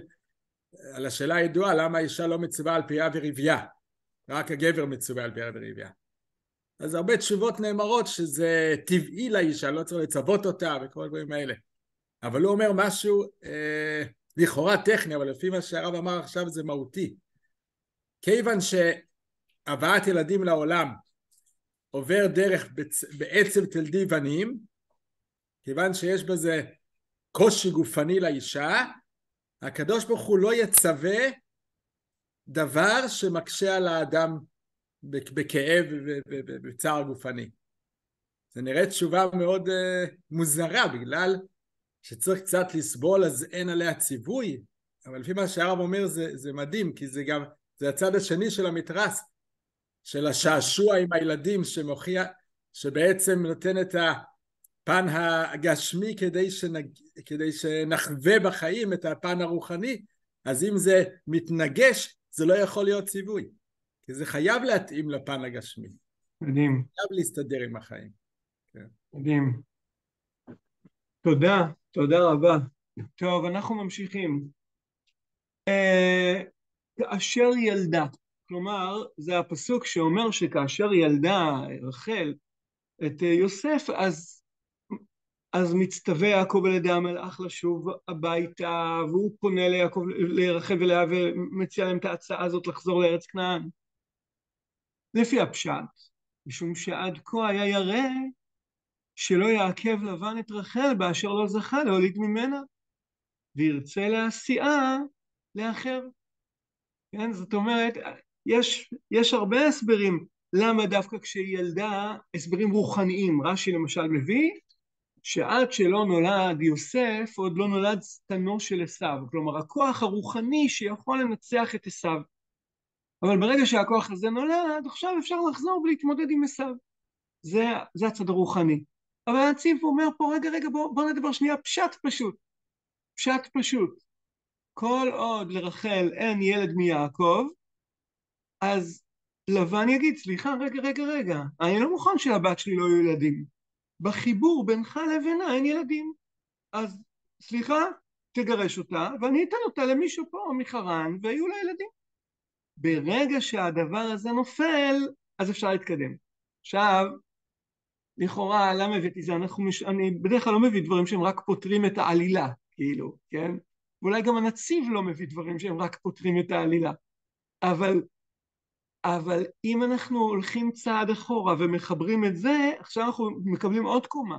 על השאלה הידועה למה האישה לא מצווה על פיה ורבייה, רק הגבר מצווה על פיה ורבייה. אז הרבה תשובות נאמרות שזה טבעי לאישה, לא צריך לצוות אותה וכל הדברים האלה. אבל הוא אומר משהו אה, לכאורה טכני, אבל לפי מה שהרב אמר עכשיו זה מהותי. כיוון שהבאת ילדים לעולם עובר דרך. בעצם תלדי בנים, כיוון שיש בזה קושי גופני לאישה, הקדוש ברוך הוא לא יצווה דבר שמקשה על האדם בכ- בכאב ובצער גופני. זה נראה תשובה מאוד uh, מוזרה בגלל שצריך קצת לסבול אז אין עליה ציווי, אבל לפי מה שהרב אומר זה, זה מדהים כי זה גם, זה הצד השני של המתרס, של השעשוע עם הילדים שמוכיח, שבעצם נותן את הפן הגשמי כדי, שנג, כדי שנחווה בחיים את הפן הרוחני, אז אם זה מתנגש זה לא יכול להיות ציווי, כי זה חייב להתאים לפן הגשמי, מדהים, חייב להסתדר עם החיים. מדהים. תודה, תודה רבה. טוב, אנחנו ממשיכים. אה, כאשר ילדה, כלומר, זה הפסוק שאומר שכאשר ילדה רחל את אה, יוסף, אז, אז מצטווה יעקב על ידי המלאך לשוב הביתה, והוא פונה ליעקב, לרחל ולאה ומציע להם את ההצעה הזאת לחזור לארץ כנען. לפי הפשט, משום שעד כה היה ירא שלא יעכב לבן את רחל באשר לא זכה להוליד ממנה, וירצה להסיעה לאחר. כן, זאת אומרת, יש, יש הרבה הסברים למה דווקא כשהיא ילדה, הסברים רוחניים. רש"י למשל מביא שעד שלא נולד יוסף, עוד לא נולד שטנו של עשיו, כלומר הכוח הרוחני שיכול לנצח את עשיו. אבל ברגע שהכוח הזה נולד, עכשיו אפשר לחזור ולהתמודד עם עשיו. זה, זה הצד הרוחני. אבל הנציב אומר פה, רגע, רגע, בוא, בוא נדבר שנייה, פשט פשוט. פשט פשוט. כל עוד לרחל אין ילד מיעקב, אז לבן יגיד, סליחה, רגע, רגע, רגע, אני לא מוכן שלבת שלי לא יהיו ילדים. בחיבור בינך לבינה אין ילדים. אז סליחה, תגרש אותה, ואני אתן אותה למישהו פה מחרן, ויהיו לה ילדים. ברגע שהדבר הזה נופל, אז אפשר להתקדם. עכשיו, לכאורה, למה הבאתי זה? אנחנו מש... אני בדרך כלל לא מביא דברים שהם רק פותרים את העלילה, כאילו, כן? ואולי גם הנציב לא מביא דברים שהם רק פותרים את העלילה. אבל, אבל אם אנחנו הולכים צעד אחורה ומחברים את זה, עכשיו אנחנו מקבלים עוד קומה.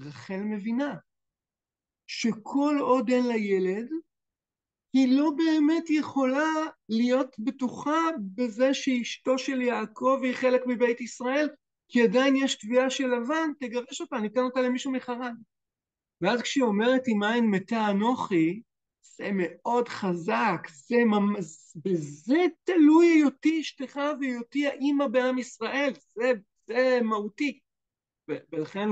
רחל מבינה שכל עוד אין לה ילד, היא לא באמת יכולה להיות בטוחה בזה שאשתו של יעקב היא חלק מבית ישראל, כי עדיין יש תביעה של לבן, תגרש אותה, ניתן אותה למישהו מחרן. ואז כשהיא אומרת עם עין מתה אנוכי, זה מאוד חזק, זה ממש, בזה תלוי היותי אשתך והיותי האימא בעם ישראל, זה, זה מהותי. ולכן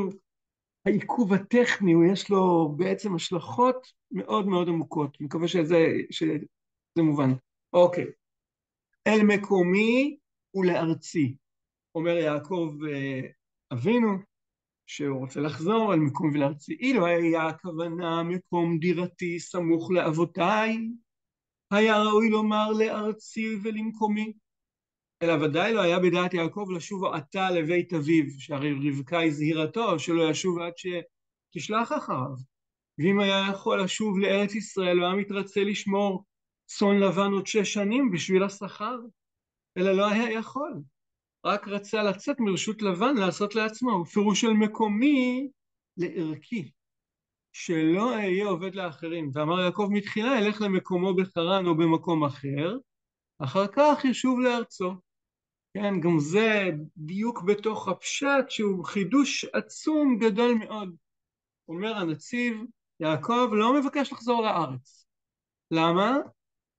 העיכוב הטכני, יש לו בעצם השלכות מאוד מאוד עמוקות. מקווה שזה, שזה מובן. אוקיי. אל מקומי ולארצי. אומר יעקב אבינו, שהוא רוצה לחזור על מקום ולארצי. אילו היה הכוונה מקום דירתי סמוך לאבותיי, היה ראוי לומר לארצי ולמקומי. אלא ודאי לא היה בדעת יעקב לשוב עתה לבית אביו, שהרי רבקה הזהירתו שלא ישוב עד שתשלח אחריו. ואם היה יכול לשוב לארץ ישראל, הוא היה מתרצה לשמור צאן לבן עוד שש שנים בשביל השכר, אלא לא היה יכול. רק רצה לצאת מרשות לבן לעשות לעצמו, פירוש של מקומי לערכי, שלא אהיה עובד לאחרים. ואמר יעקב מתחילה, ילך למקומו בחרן או במקום אחר, אחר כך ישוב לארצו. כן, גם זה דיוק בתוך הפשט שהוא חידוש עצום גדול מאוד. אומר הנציב, יעקב לא מבקש לחזור לארץ. למה?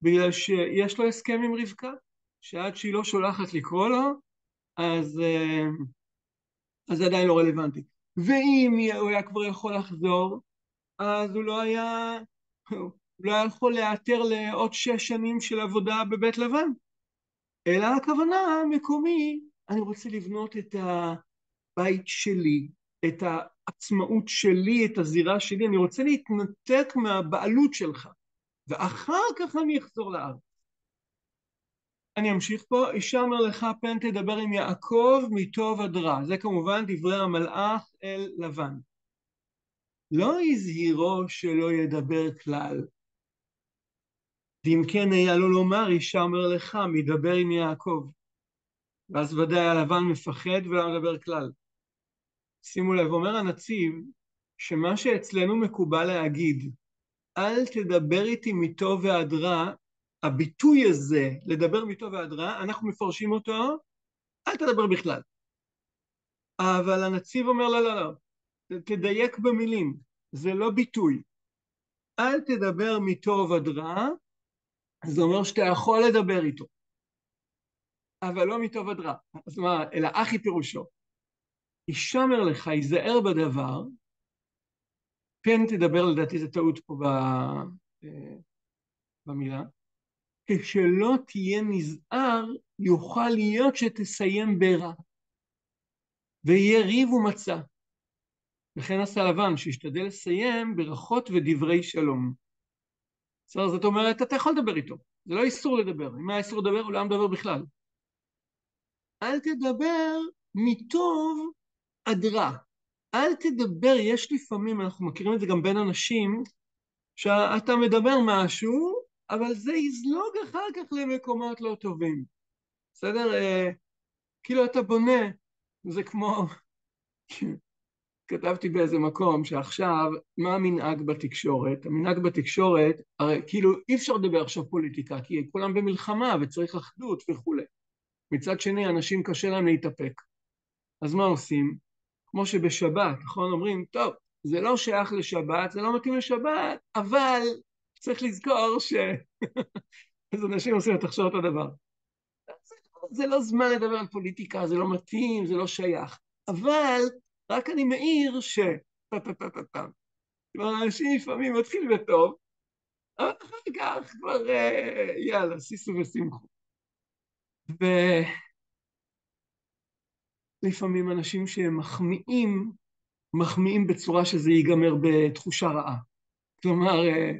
בגלל שיש לו הסכם עם רבקה, שעד שהיא לא שולחת לקרוא לו, אז, אה, אז זה עדיין לא רלוונטי. ואם הוא היה כבר יכול לחזור, אז הוא לא היה, הוא לא היה יכול להיעתר לעוד שש שנים של עבודה בבית לבן. אלא הכוונה המקומי, אני רוצה לבנות את הבית שלי, את העצמאות שלי, את הזירה שלי, אני רוצה להתנתק מהבעלות שלך, ואחר כך אני אחזור לארץ. אני אמשיך פה, אישה אומר לך פן תדבר עם יעקב מטוב עד רע, זה כמובן דברי המלאך אל לבן. לא הזהירו שלא ידבר כלל, ואם כן היה לו לומר, אישה אומר לך, מדבר עם יעקב. ואז ודאי הלבן מפחד ולא מדבר כלל. שימו לב, אומר הנציב, שמה שאצלנו מקובל להגיד, אל תדבר איתי מטוב ועד רע, הביטוי הזה, לדבר מטוב ועד רע, אנחנו מפרשים אותו, אל תדבר בכלל. אבל הנציב אומר, לא, לא, לא, תדייק במילים, זה לא ביטוי. אל תדבר מטוב עד רע, זה אומר שאתה יכול לדבר איתו, אבל לא מטוב עד רע. אז מה, אלא אחי פירושו. ישמר לך, ייזהר בדבר, פן תדבר, לדעתי זו טעות פה ב, אה, במילה, כשלא תהיה נזהר, יוכל להיות שתסיים ברע, ויהיה ריב ומצה. וכן עשה לבן, שישתדל לסיים ברכות ודברי שלום. בסדר? זאת אומרת, אתה יכול לדבר איתו, זה לא איסור לדבר, אם היה איסור לדבר הוא לא היה מדבר בכלל. אל תדבר מטוב עד רע. אל תדבר, יש לפעמים, אנחנו מכירים את זה גם בין אנשים, שאתה מדבר משהו, אבל זה יזלוג אחר כך למקומות לא טובים. בסדר? אה, כאילו אתה בונה, זה כמו... כתבתי באיזה מקום שעכשיו, מה המנהג בתקשורת? המנהג בתקשורת, הרי כאילו אי אפשר לדבר עכשיו פוליטיקה, כי כולם במלחמה וצריך אחדות וכולי. מצד שני, אנשים קשה להם להתאפק. אז מה עושים? כמו שבשבת, נכון? אומרים, טוב, זה לא שייך לשבת, זה לא מתאים לשבת, אבל צריך לזכור ש... (laughs) אז אנשים עושים, תחשוב אותו דבר. זה לא זמן לדבר על פוליטיקה, זה לא מתאים, זה לא שייך. אבל רק אני מעיר ש... כלומר, אנשים לפעמים מתחיל בטוב, אבל אחר כך כבר אה, יאללה, שישו ושמחו. ולפעמים אנשים שמחמיאים, מחמיאים בצורה שזה ייגמר בתחושה רעה. כלומר, אה,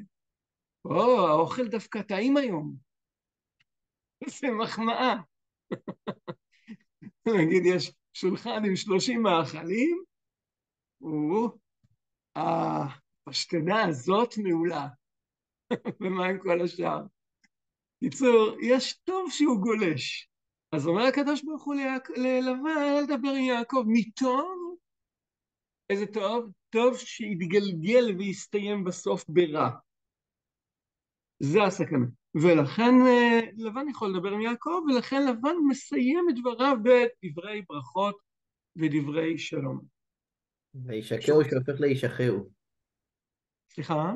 או, האוכל דווקא טעים היום. זה מחמאה. (laughs) נגיד, יש שולחן עם שלושים מאכלים, הפשטנה הזאת מעולה. (laughs) ומה עם כל השאר? קיצור, יש טוב שהוא גולש. אז אומר הקדוש ברוך הוא ללבן, אל תדבר עם יעקב, מטוב, איזה טוב? טוב שיתגלגל ויסתיים בסוף ברע. זה הסכנה. ולכן אה, לבן יכול לדבר עם יעקב, ולכן לבן מסיים את דבריו בדברי ברכות ודברי שלום. וישקרו שהופך לישחהו. סליחה?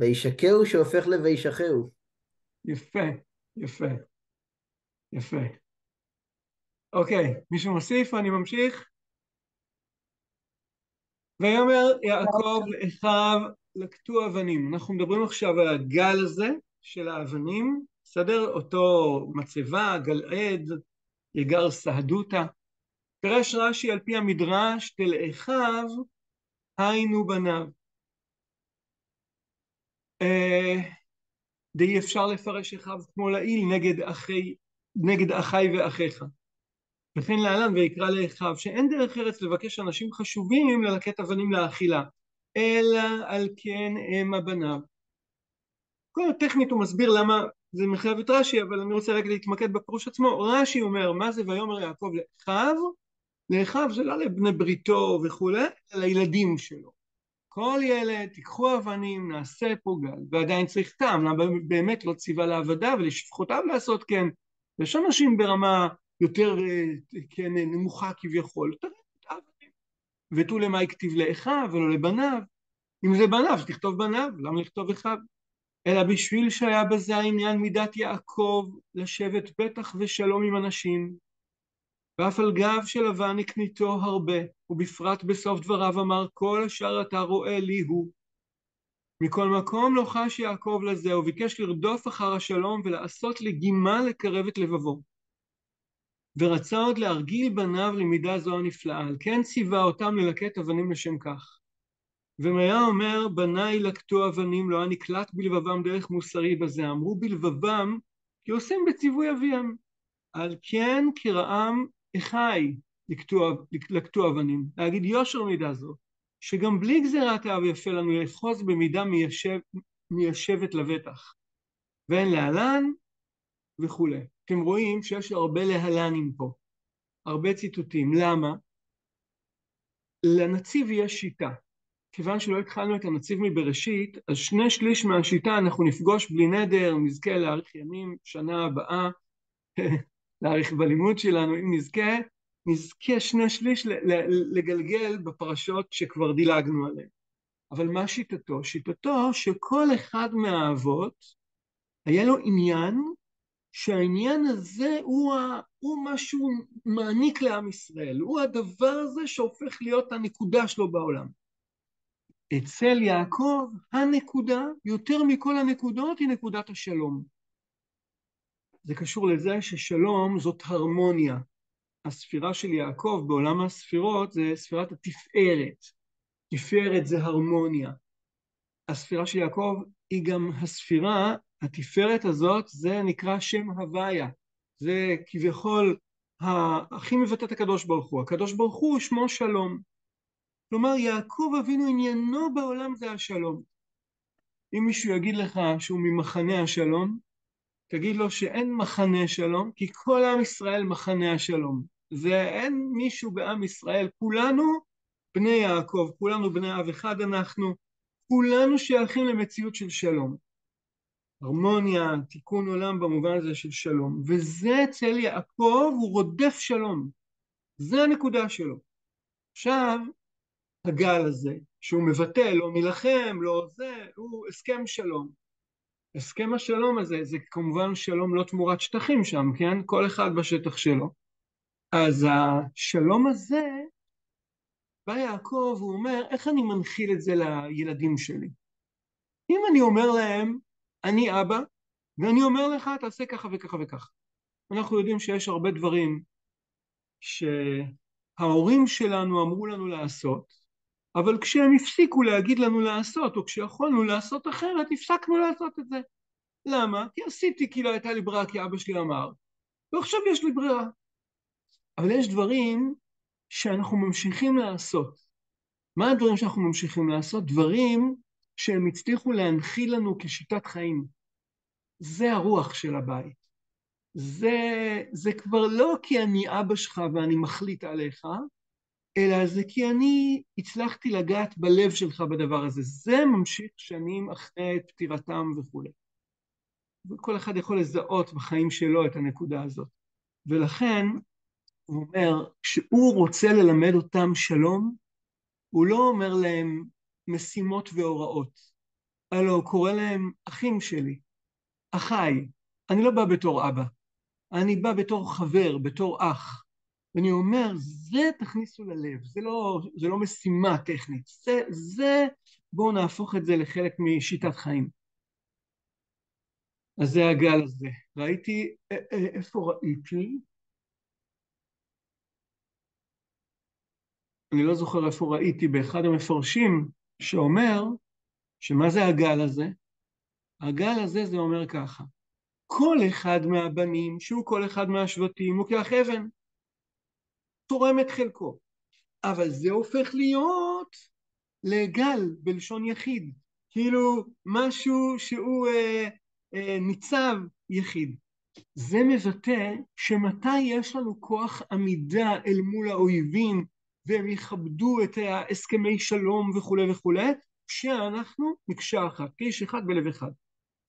וישקרו שהופך לוישחהו. יפה, יפה, יפה. אוקיי, מישהו מוסיף? אני ממשיך? ויאמר יעקב לאחיו לקטו אבנים. אנחנו מדברים עכשיו על הגל הזה של האבנים, בסדר? אותו מצבה, גלעד, יגר סהדותא. פירש רש"י על פי המדרש, תל אחיו היינו בניו. אה, די אפשר לפרש אחיו כמו לעיל נגד אחי, נגד אחי ואחיך. וכן להלן ויקרא לאחיו שאין דרך ארץ לבקש אנשים חשובים ללקט אבנים לאכילה. אלא על כן הם הבניו. כל טכנית הוא מסביר למה זה מחייב את רש"י, אבל אני רוצה רגע להתמקד בפירוש עצמו. רש"י אומר, מה זה ויאמר יעקב לאחיו? לאחיו זה לא לבני בריתו וכולי, אלא לילדים שלו. כל ילד, תיקחו אבנים, נעשה פה גל, ועדיין צריך טעם, למה באמת לא ציווה לעבדיו ולשפחותיו לעשות כן. יש אנשים ברמה יותר אה, כן, נמוכה כביכול, תראה ותו למה הכתיב לאחיו ולא לבניו. אם זה בניו, אז תכתוב בניו, למה לכתוב אחיו? אלא בשביל שהיה בזה העניין מידת יעקב לשבת בטח ושלום עם אנשים, ואף על גב של לבן הקניתו הרבה, ובפרט בסוף דבריו אמר כל אשר אתה רואה לי הוא. מכל מקום לא חש יעקב לזה, וביקש לרדוף אחר השלום ולעשות לגימה לקרב את לבבו. ורצה עוד להרגיל בניו למידה זו הנפלאה, על כן ציווה אותם ללקט אבנים לשם כך. ואם היה אומר, בניי לקטו אבנים, לא היה נקלט בלבבם דרך מוסרי בזה, אמרו בלבבם, כי עושים בציווי אביהם. על כן קראם אחי לקטו אבנים, להגיד יושר מידה זו, שגם בלי גזירת האב יפה לנו לאחוז במידה מיישב, מיישבת לבטח. ואין להלן וכולי. אתם רואים שיש הרבה להלנים פה, הרבה ציטוטים. למה? לנציב יש שיטה. כיוון שלא התחלנו את הנציב מבראשית, אז שני שליש מהשיטה אנחנו נפגוש בלי נדר, נזכה להאריך ימים, שנה הבאה, (laughs) להאריך בלימוד שלנו, אם נזכה, נזכה שני שליש לגלגל בפרשות שכבר דילגנו עליהן. אבל מה שיטתו? שיטתו שכל אחד מהאבות היה לו עניין שהעניין הזה הוא, ה, הוא מה שהוא מעניק לעם ישראל, הוא הדבר הזה שהופך להיות הנקודה שלו בעולם. אצל יעקב הנקודה, יותר מכל הנקודות, היא נקודת השלום. זה קשור לזה ששלום זאת הרמוניה. הספירה של יעקב בעולם הספירות זה ספירת התפארת. תפארת זה הרמוניה. הספירה של יעקב היא גם הספירה, התפארת הזאת זה נקרא שם הוויה. זה כביכול הכי מבטא את הקדוש ברוך הוא. הקדוש ברוך הוא שמו שלום. כלומר יעקב אבינו עניינו בעולם זה השלום. אם מישהו יגיד לך שהוא ממחנה השלום, תגיד לו שאין מחנה שלום, כי כל עם ישראל מחנה השלום. זה אין מישהו בעם ישראל, כולנו בני יעקב, כולנו בני אב אחד אנחנו, כולנו שייכים למציאות של שלום. הרמוניה, תיקון עולם במובן הזה של שלום, וזה אצל יעקב הוא רודף שלום, זה הנקודה שלו. עכשיו, הגל הזה, שהוא מבטל, לא מלחם, לא זה, הוא הסכם שלום. הסכם השלום הזה זה כמובן שלום לא תמורת שטחים שם, כן? כל אחד בשטח שלו. אז השלום הזה, בא יעקב, הוא אומר, איך אני מנחיל את זה לילדים שלי? אם אני אומר להם, אני אבא, ואני אומר לך, תעשה ככה וככה וככה. אנחנו יודעים שיש הרבה דברים שההורים שלנו אמרו לנו לעשות, אבל כשהם הפסיקו להגיד לנו לעשות, או כשיכולנו לעשות אחרת, הפסקנו לעשות את זה. למה? כי עשיתי כי לא הייתה לי ברירה, כי אבא שלי אמר, ועכשיו יש לי ברירה. אבל יש דברים שאנחנו ממשיכים לעשות. מה הדברים שאנחנו ממשיכים לעשות? דברים שהם הצליחו להנחיל לנו כשיטת חיים. זה הרוח של הבית. זה, זה כבר לא כי אני אבא שלך ואני מחליט עליך, אלא זה כי אני הצלחתי לגעת בלב שלך בדבר הזה. זה ממשיך שנים אחרי פטירתם וכולי. וכל אחד יכול לזהות בחיים שלו את הנקודה הזאת. ולכן, הוא אומר, כשהוא רוצה ללמד אותם שלום, הוא לא אומר להם משימות והוראות, אלא הוא קורא להם אחים שלי, אחיי. אני לא בא בתור אבא, אני בא בתור חבר, בתור אח. ואני אומר, זה תכניסו ללב, זה לא, זה לא משימה טכנית, זה, זה, בואו נהפוך את זה לחלק משיטת חיים. אז זה הגל הזה. ראיתי, איפה ראיתי? אני לא זוכר איפה ראיתי, באחד המפרשים שאומר שמה זה הגל הזה? הגל הזה זה אומר ככה, כל אחד מהבנים, שהוא כל אחד מהשבטים, הוא כאח אבן. תורם את חלקו. אבל זה הופך להיות לגל בלשון יחיד, כאילו משהו שהוא אה, אה, ניצב יחיד. זה מבטא שמתי יש לנו כוח עמידה אל מול האויבים והם יכבדו את ההסכמי שלום וכולי וכולי, כשאנחנו מקשה אחת, כאיש אחד בלב אחד.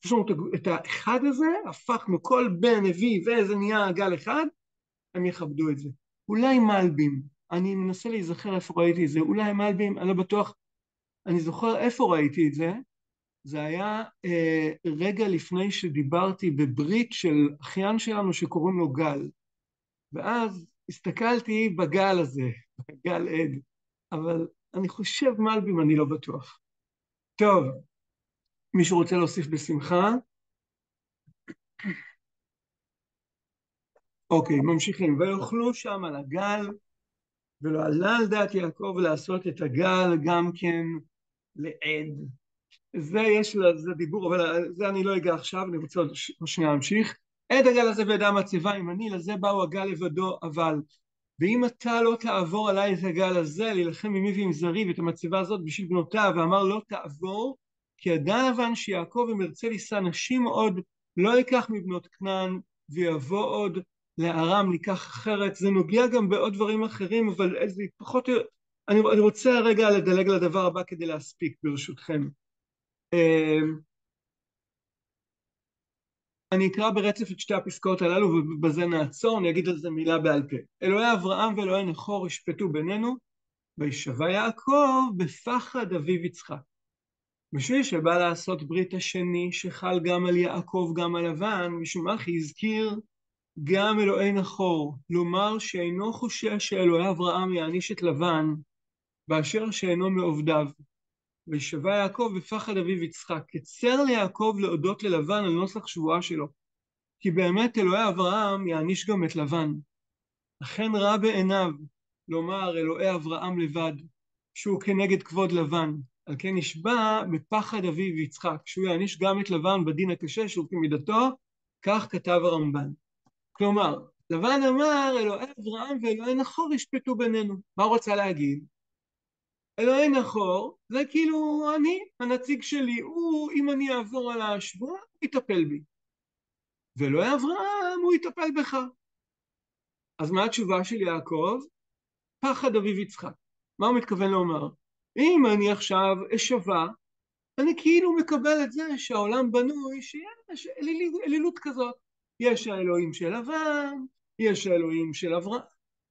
יש לנו את האחד הזה, הפכנו כל בן הביא ואיזה נהיה גל אחד, הם יכבדו את זה. אולי מלבים, אני מנסה להיזכר איפה ראיתי את זה, אולי מלבים, אני לא בטוח, אני זוכר איפה ראיתי את זה, זה היה אה, רגע לפני שדיברתי בברית של אחיין שלנו שקוראים לו גל, ואז הסתכלתי בגל הזה, גל עד, אבל אני חושב מלבים, אני לא בטוח. טוב, מישהו רוצה להוסיף בשמחה? אוקיי, ממשיכים. ויאכלו שם על הגל, ולא עלה על דעת יעקב לעשות את הגל גם כן לעד. זה יש לזה דיבור, אבל זה אני לא אגע עכשיו, אני רוצה עוד שנייה להמשיך. עד הגל הזה ועדה מצבה עמני, לזה באו הגל לבדו, אבל ואם אתה לא תעבור עליי את הגל הזה, להילחם עמי ועם זרי ואת המצבה הזאת בשביל בנותיו, ואמר לא תעבור, כי ידע לבן שיעקב אם ירצה לישא נשים עוד, לא ייקח מבנות כנען, ויבוא עוד לארם לקח אחרת, זה נוגע גם בעוד דברים אחרים, אבל איזה פחות, אני, אני רוצה רגע לדלג לדבר הבא כדי להספיק ברשותכם. אני אקרא ברצף את שתי הפסקאות הללו ובזה נעצור, אני אגיד על זה מילה בעל פה. אלוהי אברהם ואלוהי נחור ישפטו בינינו, וישבע יעקב בפחד אביו יצחק. בשביל שבא לעשות ברית השני שחל גם על יעקב גם על לבן, משום מה כי הזכיר גם אלוהי נחור, לומר שאינו חושש שאלוהי אברהם יעניש את לבן, באשר שאינו מעובדיו. וישבע יעקב בפחד אביו יצחק. קצר ליעקב להודות ללבן על נוסח שבועה שלו, כי באמת אלוהי אברהם יעניש גם את לבן. אכן רע בעיניו לומר אלוהי אברהם לבד, שהוא כנגד כבוד לבן. על כן נשבע בפחד אביו יצחק, שהוא יעניש גם את לבן בדין הקשה שהוא כמידתו, כך כתב הרמב"ן. כלומר, לבן אמר אלוהי אברהם ואלוהי נחור ישפטו בינינו. מה הוא רוצה להגיד? אלוהי נחור זה כאילו אני, הנציג שלי, הוא, אם אני אעבור על השבועה, הוא יטפל בי. ואלוהי אברהם, הוא יטפל בך. אז מה התשובה של יעקב? פחד אביו יצחק. מה הוא מתכוון לומר? אם אני עכשיו אשבע, אני כאילו מקבל את זה שהעולם בנוי שיש אלילות, כזאת. יש האלוהים של לבן, יש האלוהים של אברהם,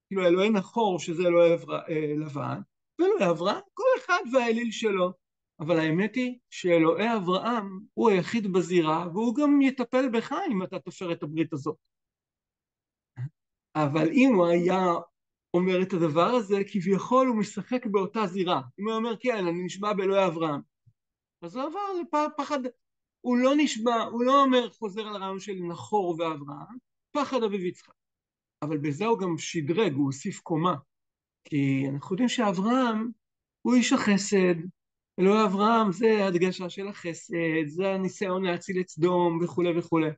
כאילו אלוהי נחור שזה אלוהי אה, לבן, ואלוהי אברהם, כל אחד והאליל שלו. אבל האמת היא שאלוהי אברהם הוא היחיד בזירה, והוא גם יטפל בך אם אתה תופר את הברית הזאת. אבל אם הוא היה אומר את הדבר הזה, כביכול הוא משחק באותה זירה. אם הוא אומר, כן, אני נשבע באלוהי אברהם. אז הוא עבר לפחד, הוא לא נשבע, הוא לא אומר, חוזר על הרעיון של נחור ואברהם, פחד אביו יצחק. אבל בזה הוא גם שדרג, הוא הוסיף קומה. כי אנחנו יודעים שאברהם הוא איש החסד, אלוהי אברהם זה הדגשה של החסד, זה הניסיון להציל את סדום וכולי וכולי.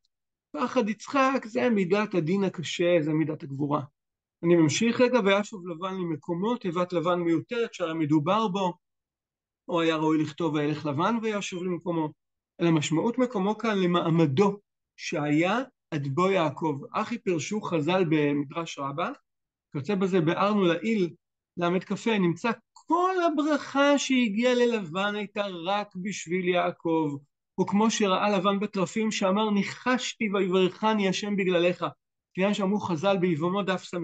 פחד יצחק זה מידת הדין הקשה, זה מידת הגבורה. אני ממשיך רגע, וישוב לבן למקומו, תיבת לבן מיותרת שהיה מדובר בו, או היה ראוי לכתוב וילך לבן וישוב למקומו. אלא משמעות מקומו כאן למעמדו שהיה עד בו יעקב. אחי פירשו חז"ל במדרש רבה, יוצא בזה בארנו לעיל ל"כ, נמצא כל הברכה שהגיעה ללבן הייתה רק בשביל יעקב. או כמו שראה לבן בתרפים שאמר ניחשתי ויברכני השם בגללך. כיוון שאמרו חז"ל ביבמות דף ס"ג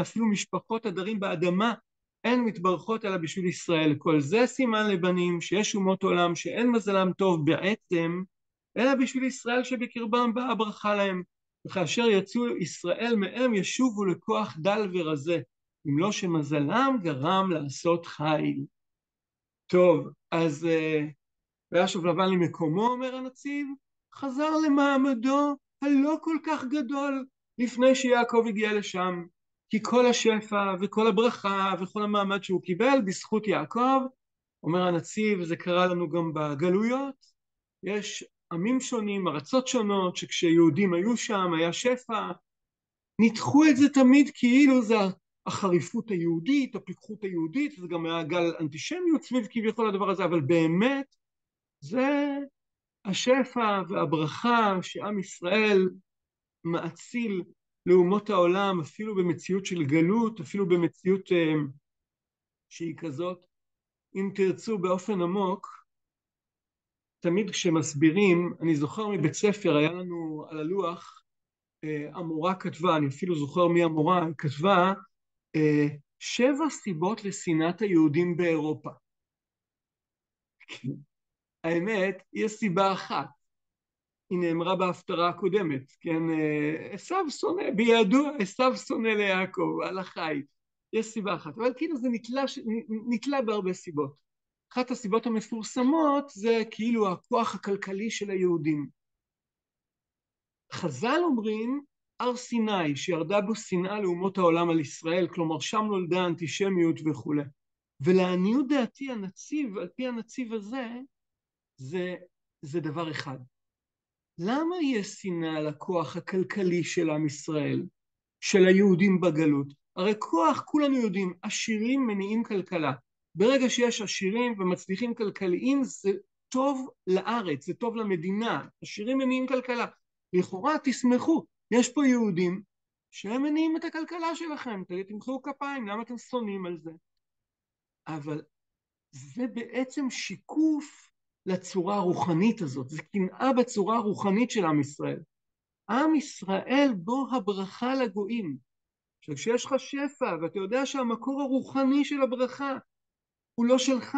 אפילו משפחות הדרים באדמה אין מתברכות אלא בשביל ישראל. כל זה סימן לבנים שיש אומות עולם שאין מזלם טוב בעצם אלא בשביל ישראל שבקרבם באה הברכה להם. וכאשר יצאו ישראל מהם ישובו לכוח דל ורזה, אם לא שמזלם גרם לעשות חיל. טוב, אז אה, וישוב לבן למקומו, אומר הנציב, חזר למעמדו הלא כל כך גדול לפני שיעקב הגיע לשם. כי כל השפע וכל הברכה וכל המעמד שהוא קיבל בזכות יעקב, אומר הנציב, זה קרה לנו גם בגלויות, יש עמים שונים, ארצות שונות, שכשיהודים היו שם היה שפע, ניתחו את זה תמיד כאילו זה החריפות היהודית, הפיקחות היהודית, וזה גם היה גל אנטישמיות סביב כביכול הדבר הזה, אבל באמת זה השפע והברכה שעם ישראל מאציל לאומות העולם, אפילו במציאות של גלות, אפילו במציאות אה, שהיא כזאת. אם תרצו באופן עמוק, תמיד כשמסבירים, אני זוכר מבית ספר, היה לנו על הלוח, אה, המורה כתבה, אני אפילו זוכר מי המורה, היא כתבה אה, שבע סיבות לשנאת היהודים באירופה. האמת, יש סיבה אחת, היא נאמרה בהפטרה הקודמת, כן, עשו שונא, בידוע עשו שונא ליעקב, על החי, יש סיבה אחת, אבל כאילו זה נתלה, נתלה בהרבה סיבות. אחת הסיבות המפורסמות זה כאילו הכוח הכלכלי של היהודים. חז"ל אומרים הר סיני שירדה בו שנאה לאומות העולם על ישראל, כלומר שם נולדה האנטישמיות וכולי. ולעניות דעתי הנציב, על פי הנציב הזה, זה, זה דבר אחד. למה יש שנאה לכוח הכלכלי של עם ישראל, של היהודים בגלות? הרי כוח, כולנו יודעים, עשירים מניעים כלכלה. ברגע שיש עשירים ומצליחים כלכליים זה טוב לארץ, זה טוב למדינה, עשירים מניעים כלכלה. לכאורה תשמחו, יש פה יהודים שהם מניעים את הכלכלה שלכם, תמחאו כפיים, למה אתם שונאים על זה? אבל זה בעצם שיקוף לצורה הרוחנית הזאת, זה קנאה בצורה הרוחנית של עם ישראל. עם ישראל בו הברכה לגויים. עכשיו כשיש לך שפע ואתה יודע שהמקור הרוחני של הברכה הוא לא שלך,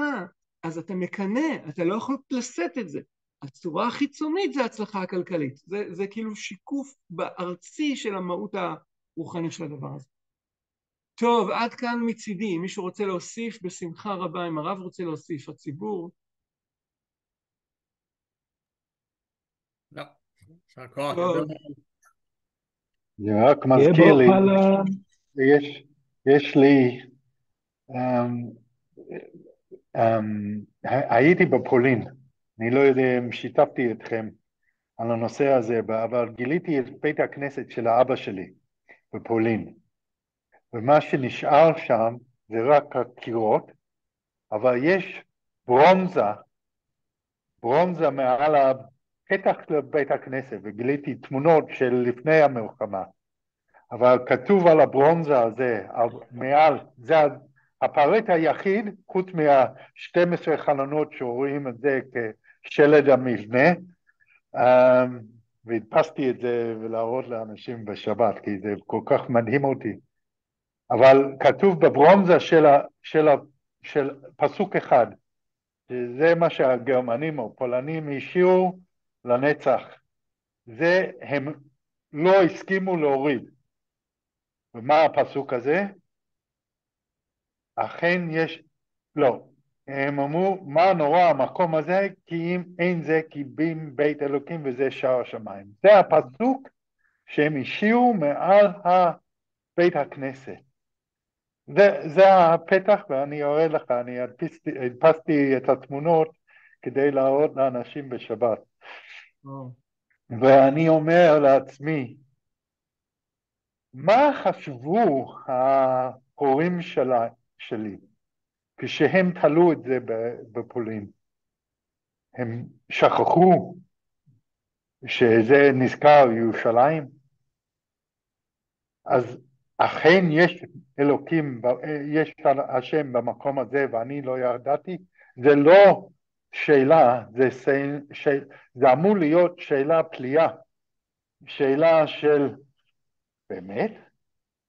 אז אתה מקנא, אתה לא יכול לשאת את זה. הצורה החיצונית זה ההצלחה הכלכלית, זה, זה כאילו שיקוף בארצי של המהות הרוחנית של הדבר הזה. טוב, עד כאן מצידי, אם מישהו רוצה להוסיף, בשמחה רבה, אם הרב רוצה להוסיף, הציבור. לא, יישר כוח. טוב. זה רק מזכיר לי, יש, לי, um, הייתי בפולין, אני לא יודע אם שיתפתי אתכם על הנושא הזה, אבל גיליתי את בית הכנסת של האבא שלי בפולין, ומה שנשאר שם זה רק הקירות, אבל יש ברונזה, ברונזה מעל הפתח לבית הכנסת, וגיליתי תמונות של לפני המלחמה, אבל כתוב על הברונזה הזה, מעל, זה הפריט היחיד, חוץ מה-12 חלונות שרואים את זה כשלד המבנה, אמ, והדפסתי את זה ולהראות לאנשים בשבת, כי זה כל כך מדהים אותי. אבל כתוב בברונזה של, ה, של, ה, של פסוק אחד, שזה מה שהגרמנים או פולנים השאירו לנצח. זה הם לא הסכימו להוריד. ומה הפסוק הזה? אכן יש, לא, הם אמרו, מה נורא המקום הזה, כי אם אין זה כי בין בית אלוקים וזה שער השמיים. זה הפסוק שהם השאירו מעל בית הכנסת. זה, זה הפתח, ואני אראה לך, אני הדפסתי, הדפסתי את התמונות כדי להראות לאנשים בשבת. Oh. ואני אומר לעצמי, מה חשבו ההורים שלה, שלי כשהם תלו את זה בפולין? הם שכחו שזה נזכר ירושלים? אז אכן יש אלוקים, יש השם במקום הזה ואני לא ידעתי, זה לא שאלה, זה, ש... זה אמור להיות שאלה פליאה, שאלה של באמת,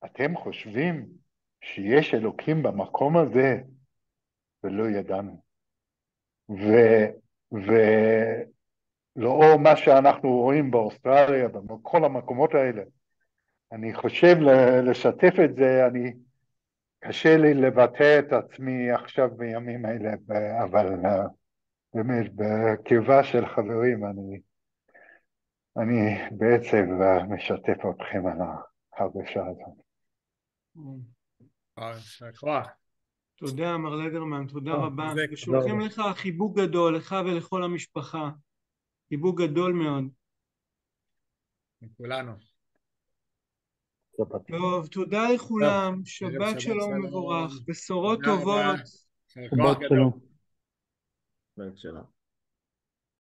אתם חושבים שיש אלוקים במקום הזה ולא ידענו. ו... ולאור מה שאנחנו רואים באוסטרליה, בכל המקומות האלה, אני חושב לשתף את זה, אני, קשה לי לבטא את עצמי עכשיו בימים האלה, אבל אה, באמת, בקרבה של חברים אני, אני בעצם אה, משתף אתכם על ההרגשה הזאת. כוח. תודה, מר לדרמן, תודה רבה. ושולחים לך חיבוק גדול, לך ולכל המשפחה. חיבוק גדול מאוד. לכולנו. טוב, תודה לכולם, שבת שלום מבורך, בשורות טובות. שבת שלום. שבת שלום.